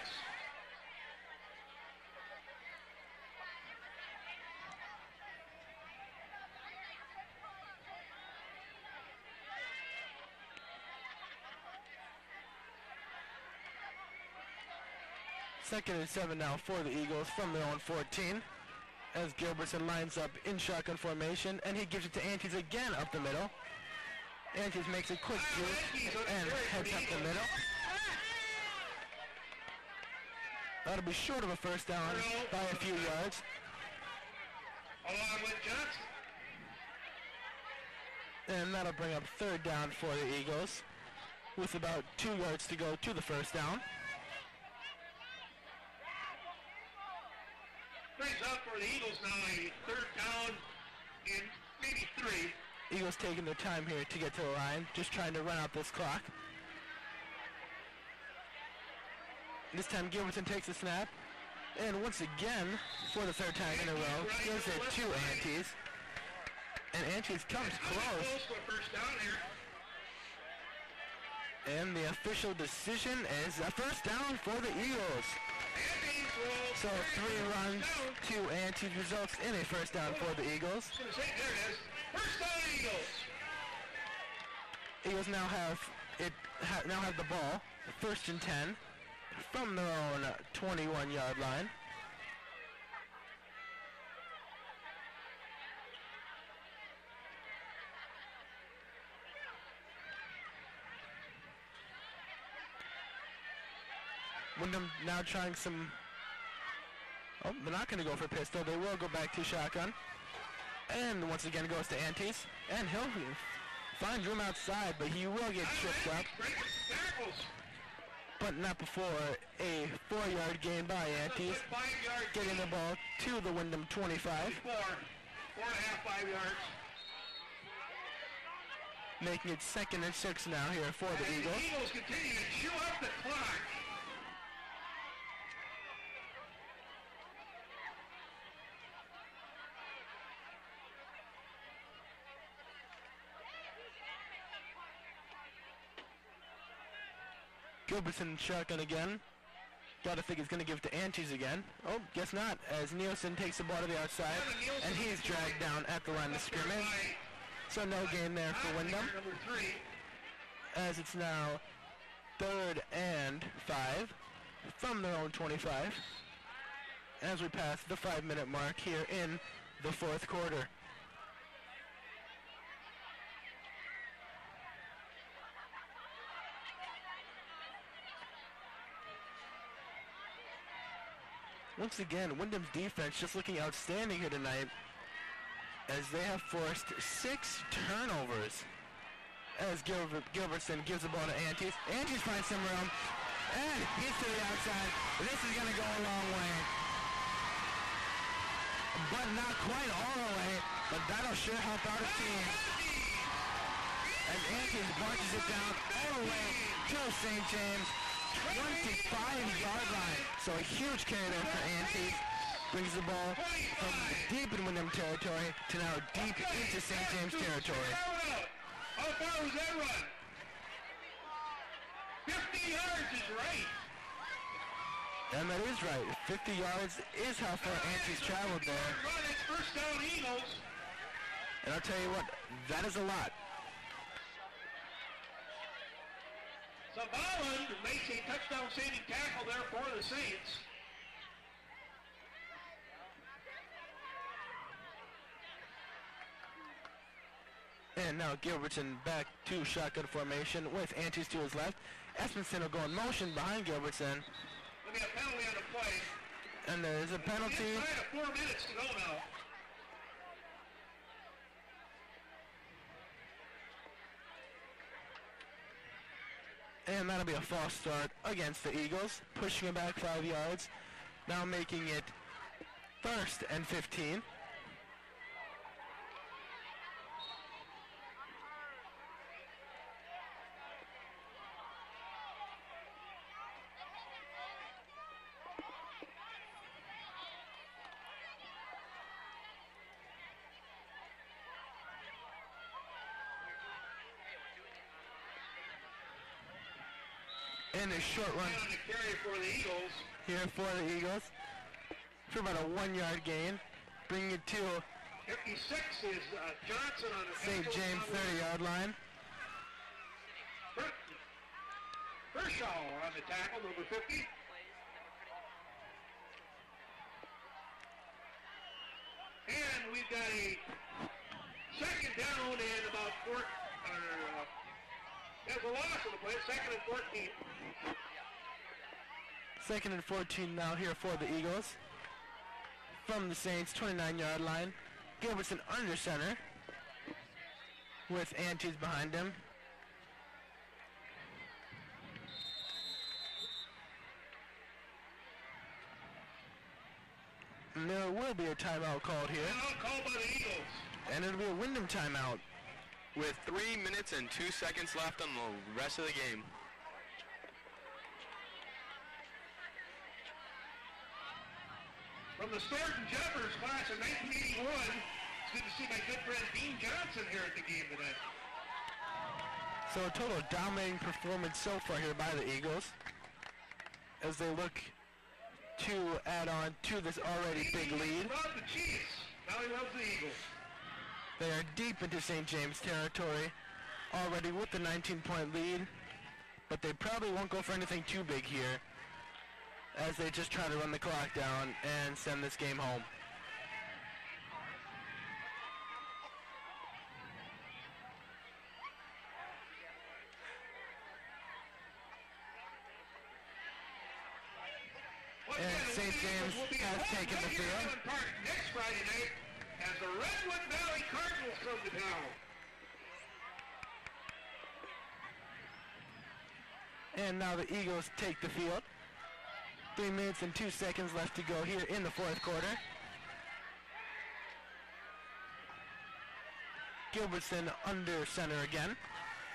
Second and seven now for the Eagles from their own 14 as Gilbertson lines up in shotgun formation and he gives it to Antes again up the middle. Antes makes a quick ah, juke and heads up the middle. That'll be short of a first down by a few yards. Along with Johnson. And that'll bring up third down for the Eagles with about two yards to go to the first down. Brings up for the Eagles now a third down in maybe three. Eagles taking their time here to get to the line, just trying to run out this clock. This time Gilbertson takes a snap, and once again, for the third time in a row, gives it to Antes. And Antes comes close, and the official decision is a first down for the Eagles. So three runs to Antes results in a first down for the Eagles. I was gonna say, there it is. First down Eagles. Eagles now have it ha- now have the ball, first and ten, from their own 21-yard line. Windom now trying some. Oh, they're not going to go for pistol. They will go back to shotgun. And once again goes to Antes. And he'll find room outside, but he will get tripped up. But not before a four-yard gain by Antes. Getting the ball to the Windom 25. Four. And a half, five yards. Making it second and six now here for the Eagles. The Eagles continue to chew up the clock. Gilbertson shotgun again. Gotta think he's gonna give it to Antes again. Oh, guess not, as Nielsen takes the ball to the outside, and he's dragged down at the line of scrimmage. So no gain there for Windom, as it's now third and five from their own 25 as we pass the five-minute mark here in the fourth quarter. Once again, Windom's defense just looking outstanding here tonight as they have forced six turnovers as Gilbert, Gilbertson gives the ball to Antes. Antes finds some room, and he's to the outside. This is going to go a long way. But not quite all the way, but that'll sure help out a team. As Antes marches it down all the way to St. James. 25-yard line. So a huge carry there for Antes. Brings the ball from deep in Windom territory to now deep into St. James territory. How far was that run? 50 yards is right. And that is right. 50 yards is how far Antes traveled there. Run, it's first down Eagles. And I'll tell you what, that is a lot. Savalan makes a touchdown saving tackle there for the Saints. And now Gilbertson back to shotgun formation with Antes to his left. Espenson will go in motion behind Gilbertson. There'll be a penalty on the play. And there is a penalty. Inside of four minutes to go now. And that'll be a false start against the Eagles. Pushing it back five yards. Now making it first and 15. And a short run on the carry for the Eagles. here for the Eagles for about a one-yard gain. Bringing it to 56 is uh, Johnson on the St. James 30-yard line. Kershaw on the tackle, number 50. And we've got a second down and about four, uh, there's a loss of the play, second and 14. Second and 14 now here for the Eagles. From the Saints 29-yard line. Gilbertson under center with Antes behind him. And there will be a timeout called here, Now called by the Eagles. and it'll be a Windom timeout. With three minutes and two seconds left on the rest of the game. From the Thornton Jumpers class of 1981, it's good to see my good friend Dean Johnson here at the game tonight. So a total dominating performance so far here by the Eagles as they look to add on to this already big lead. He the Chiefs. Now he loves the Eagles. They are deep into St. James territory already with the 19-point lead, but they probably won't go for anything too big here as they just try to run the clock down and send this game home. And St. James Eagles will be has taken the field. at Island Park next Friday night as the Redwood Valley Cardinals come to town. And now the Eagles take the field. Three minutes and two seconds left to go here in the fourth quarter. Gilbertson under center again.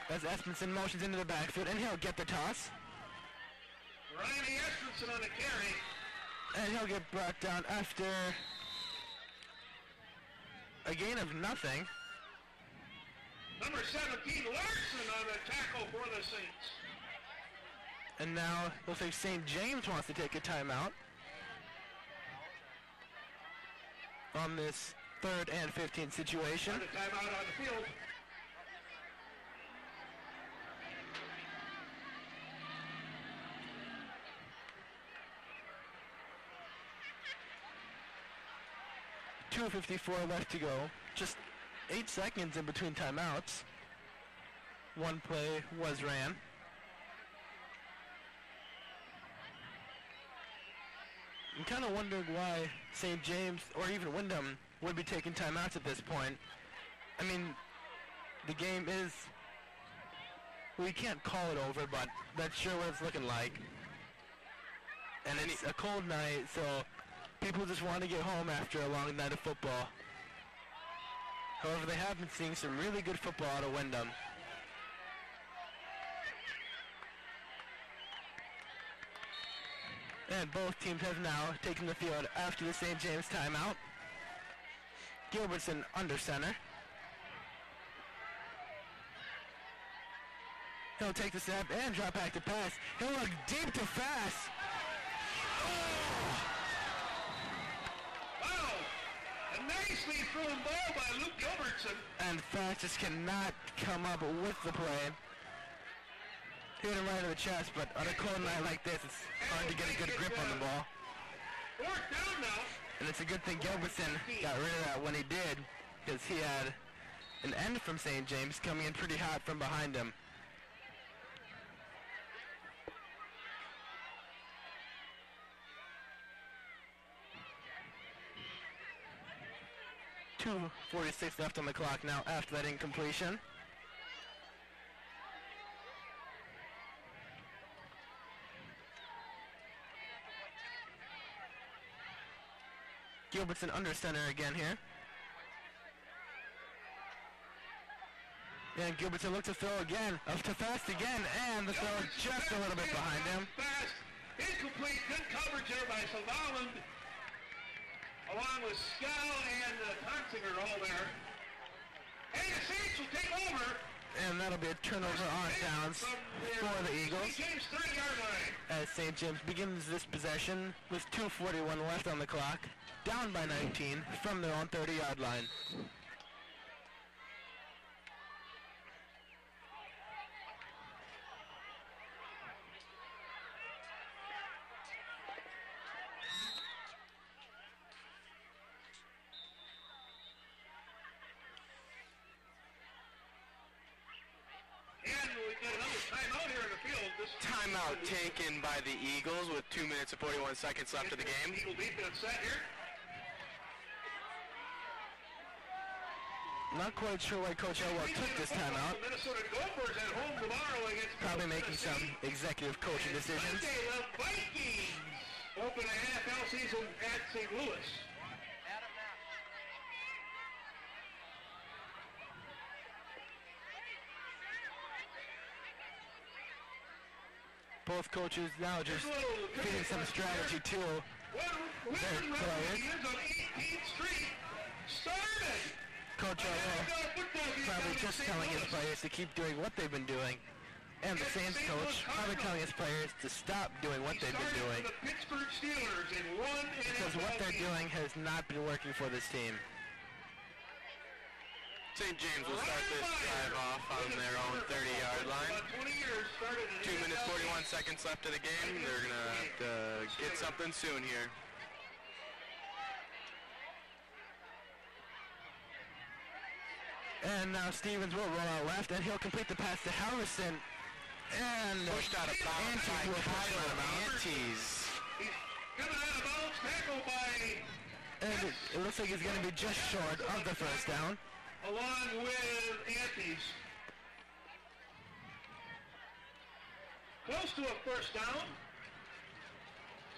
As Espenson motions into the backfield, and he'll get the toss. Riley Espenson on the carry. And he'll get brought down after a gain of nothing. Number 17, Larson on the tackle for the Saints. And now looks like St. James wants to take a timeout on this third and 15 situation. Timeout on the field. Two fifty-four left to go. Just eight seconds in between timeouts. One play was ran. I'm kind of wondering why St. James or even Windom would be taking timeouts at this point. I mean, the game is. We can't call it over, but that's sure what it's looking like. And it's a cold night, so people just want to get home after a long night of football. However, they have been seeing some really good football out of Wyndham. And both teams have now taken the field after the St. James timeout. Gilbertson under center. He'll take the snap and drop back to pass. He'll look deep to fast. Oh! Wow! A nicely thrown ball by Luke Gilbertson. And Fast just cannot come up with the play. Hit him right in the chest, but on a cold night like this, it's hard to get a good grip on the ball. And it's a good thing Gilbertson got rid of that when he did, because he had an end from St. James coming in pretty hot from behind him. Two forty-six left on the clock now after that incompletion. Gilbertson under center again here. And Gilbertson looks to throw again, up to fast again, and the throw just a little bit behind him. Fast. Incomplete. Good coverage there by Savaland. Along with Scow and uh, Tonsinger all there. And the Saints will take over. And that'll be a turnover on downs for the Eagles. James as St. James begins this possession with 2.41 left on the clock, down by 19 from their own 30-yard line. And we've another timeout here in the field. Timeout taken by the Eagles with 2 minutes and 41 seconds left of the game. Eagle defense set here. Not quite sure why Coach Elwell took this timeout. The Minnesota Gophers at home tomorrow against Probably making some executive coaching decisions. The Vikings open a NFL season at St. Louis. Both coaches now just feeding some strategy too. One Very win quiet. begins on 18th Street. Started. Coach Elwell probably just telling his players to keep doing what they've been doing. And the Saints coach probably telling his players to stop doing what they've been doing. The Pittsburgh Steelers in one Because what they're doing has not been working for this team. St. James will start this drive off on their own 30-yard line. 20 years 2 minutes, 41 seconds left of the game. They're going to have to get something soon here. And now Stevens will roll out left, and he'll complete the pass to Harrison. And Pushed out of bounds by Antes will push Kyle. Antes. He's coming out of bounds, tackled by, And it, it looks like he's going to be just short of the first down. along with Antes. Close to a first down.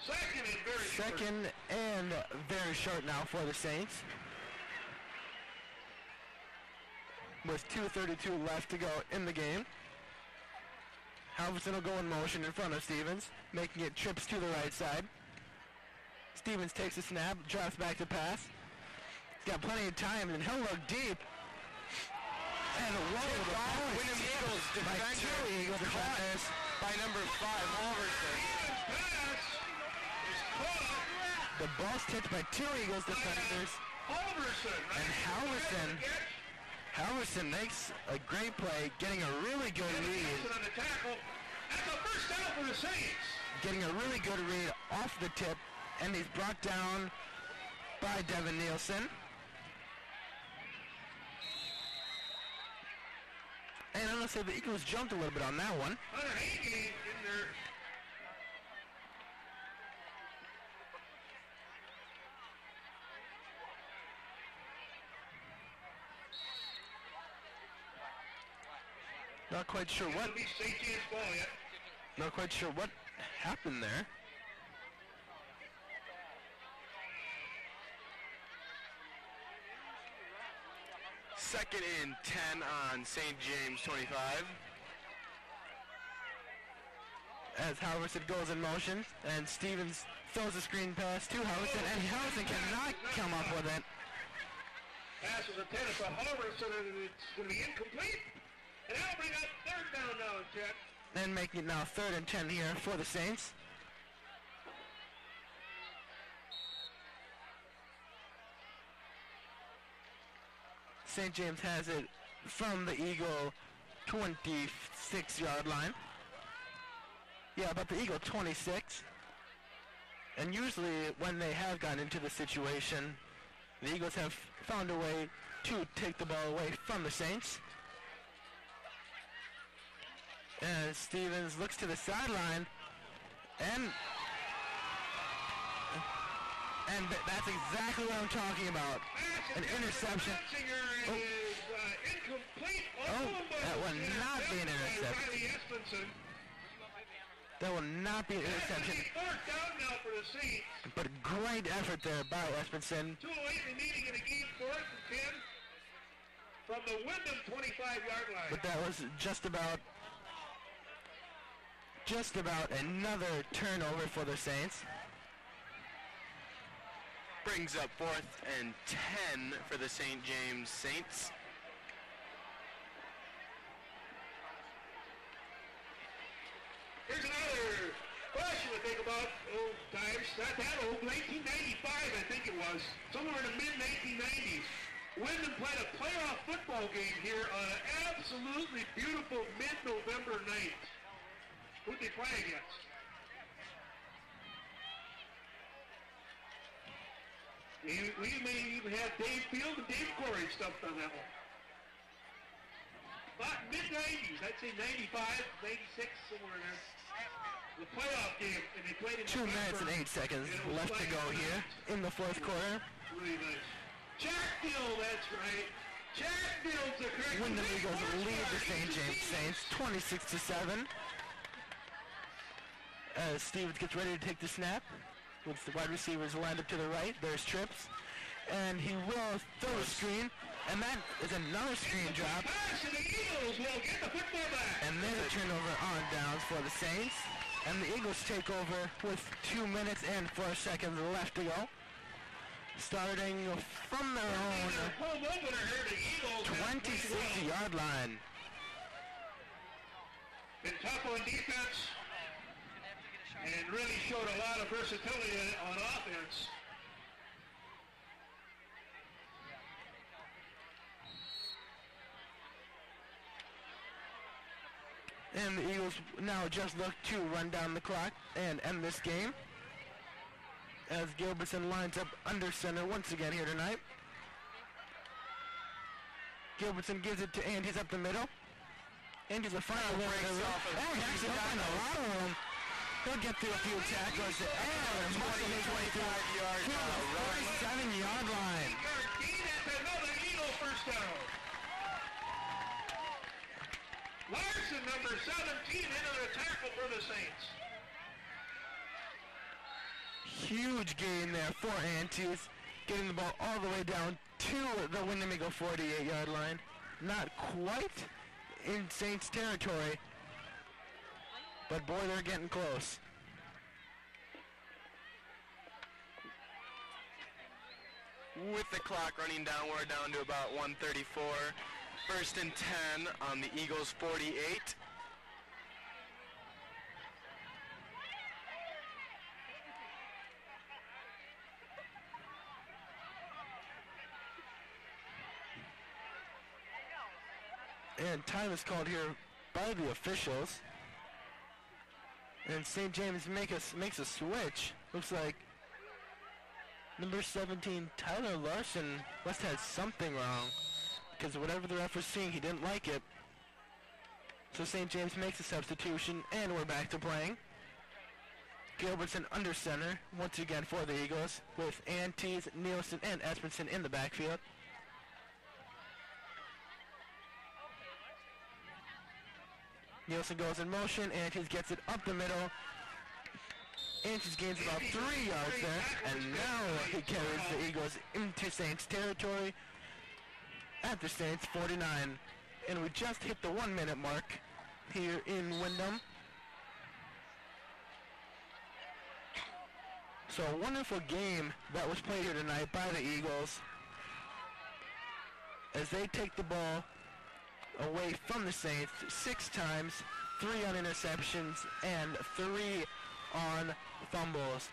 Second and very short. Second and very short now for the Saints. With 2.32 left to go in the game. Halverson will go in motion in front of Stevens, making it trips to the right side. Stevens takes a snap, drops back to pass. He's got plenty of time, and he'll look deep. And whoa, the Tipped off ball is Windom Eagles by defender. two Eagle Caught defenders. by number five, Halverson. The ball's tipped by two Eagles defenders. Halverson. And Halverson. Halverson makes a great play, getting a really good lead. On the tackle. That's a first down for the Saints. getting a really good read off the tip, and he's brought down by Devin Nielsen. And I'm gonna say the Eagles jumped a little bit on that one. Hagee in there. Not quite sure what, be St. James ball yet. not quite sure what happened there. Second and 10 on St. James 25. As Halverson goes in motion, and Stevens throws a screen pass to Halverson, and Halverson cannot come up with it. Pass is intended for Halverson, and it's going to be incomplete. And that'll bring third down now, Chet. And making it now third and ten here for the Saints. St. James has it from the Eagle 26 yard line. Yeah, about the Eagle 26. And usually when they have gotten into the situation, the Eagles have found a way to take the ball away from the Saints. As Stevens looks to the sideline, and and that's exactly what I'm talking about. An interception. Oh. is uh. Oh, that will not be an intercepted interception. That will not be an interception, be fourth down now for the Saints. but great effort there by Espenson. Two away remaining in the game, fourth and ten from the Windom 25-yard line. But that was just about just about another turnover for the Saints. Brings up fourth and 10 for the St. James Saints. Here's another question to think about. Old times, not that old, 1995, I think it was, somewhere in the mid 1990s. Windom played a playoff football game here on an absolutely beautiful mid-November night. Who'd they play against? We, we may even have Dave Field and Dave Corey stuffed on that one. About mid-90s, I'd say 95, 96, somewhere in there. The playoff game, and they played in Two minutes and eight seconds And left to go on uh, here in the fourth quarter. Really nice. That's right. Jackville's the correct Windom big Eagles lead the. St. James Saints 26 to 7. As Stevens gets ready to take the snap, with the wide receivers lined up to the right, there's Trips. And he will throw a screen, and that is another screen drop. And the Eagles will get the football back. And there's a turnover on downs for the Saints. And the Eagles take over with two minutes and four seconds left to go. Starting from their own Their home opener here, the Eagles have played 26 well. yard line. Been tough on defense and really showed a lot of versatility on offense. And the Eagles now just look to run down the clock and end this game. As Gilbertson lines up under center once again here tonight. Gilbertson gives it to Antes up the middle. Antes a final one. breaks off a Oh, he actually a lot of room. He'll get through a few tackles and way through 25 yard to the uh, 47 yard line. That's another Eagle first down. Larson, number 17, into the tackle for the Saints. Huge gain there for Antes, getting the ball all the way down to the Windom 48 yard line. Not quite in Saints territory, but boy, they're getting close. With the clock running down, we're down to about 134. First and 10 on the Eagles 48. And time is called here by the officials. And St. James make us makes a switch. Looks like number 17 Tyler Larson must have had something wrong because whatever the ref was seeing, he didn't like it. So St. James makes a substitution, and we're back to playing. Gilbertson under center once again for the Eagles with Antes, Nielsen, and Espenson in the backfield. Nielsen goes in motion, Antes gets it up the middle. Antes gains about three yards there, and now he carries the Eagles into Saints territory at the Saints 49. And we just hit the one minute mark here in Windom. So a wonderful game that was played here tonight by the Eagles as they take the ball away from the Saints six times, three on interceptions, and three on fumbles.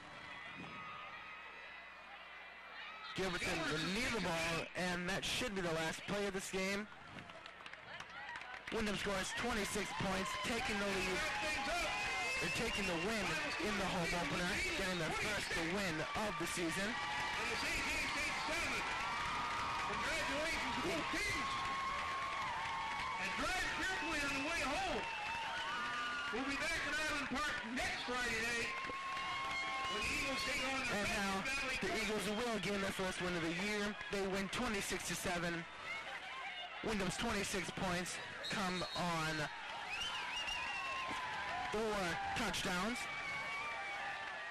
Gilbertson will need the ball, and that should be the last play of this game. Windom scores 26 points, taking the lead. They're taking the win in the home opener, getting their first win of the season. Congratulations drive carefully on the way home. We'll be back in Island Park next Friday night when the Eagles take on the And now Valley the Eagles will gain their first win of the year. They win 26 to 7. Windom's 26 points come on four touchdowns.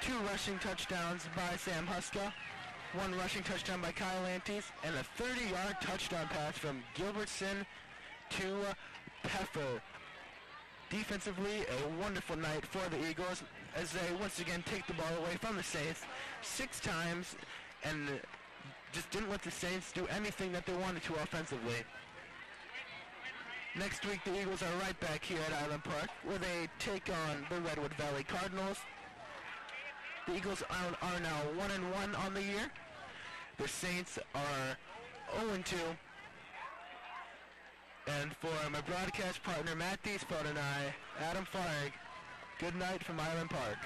Two rushing touchdowns by Sam Huska. One rushing touchdown by Kyle Antes. And a 30-yard touchdown pass from Gilbertson to Peffer. Defensively, a wonderful night for the Eagles as they once again take the ball away from the Saints six times and just didn't let the Saints do anything that they wanted to offensively. Next week, the Eagles are right back here at Island Park where they take on the Redwood Valley Cardinals. The Eagles are, are now 1 and 1 on the year. The Saints are 0 and for my broadcast partner Matt Deesfeld and I, Adam Farg, good night from Island Park.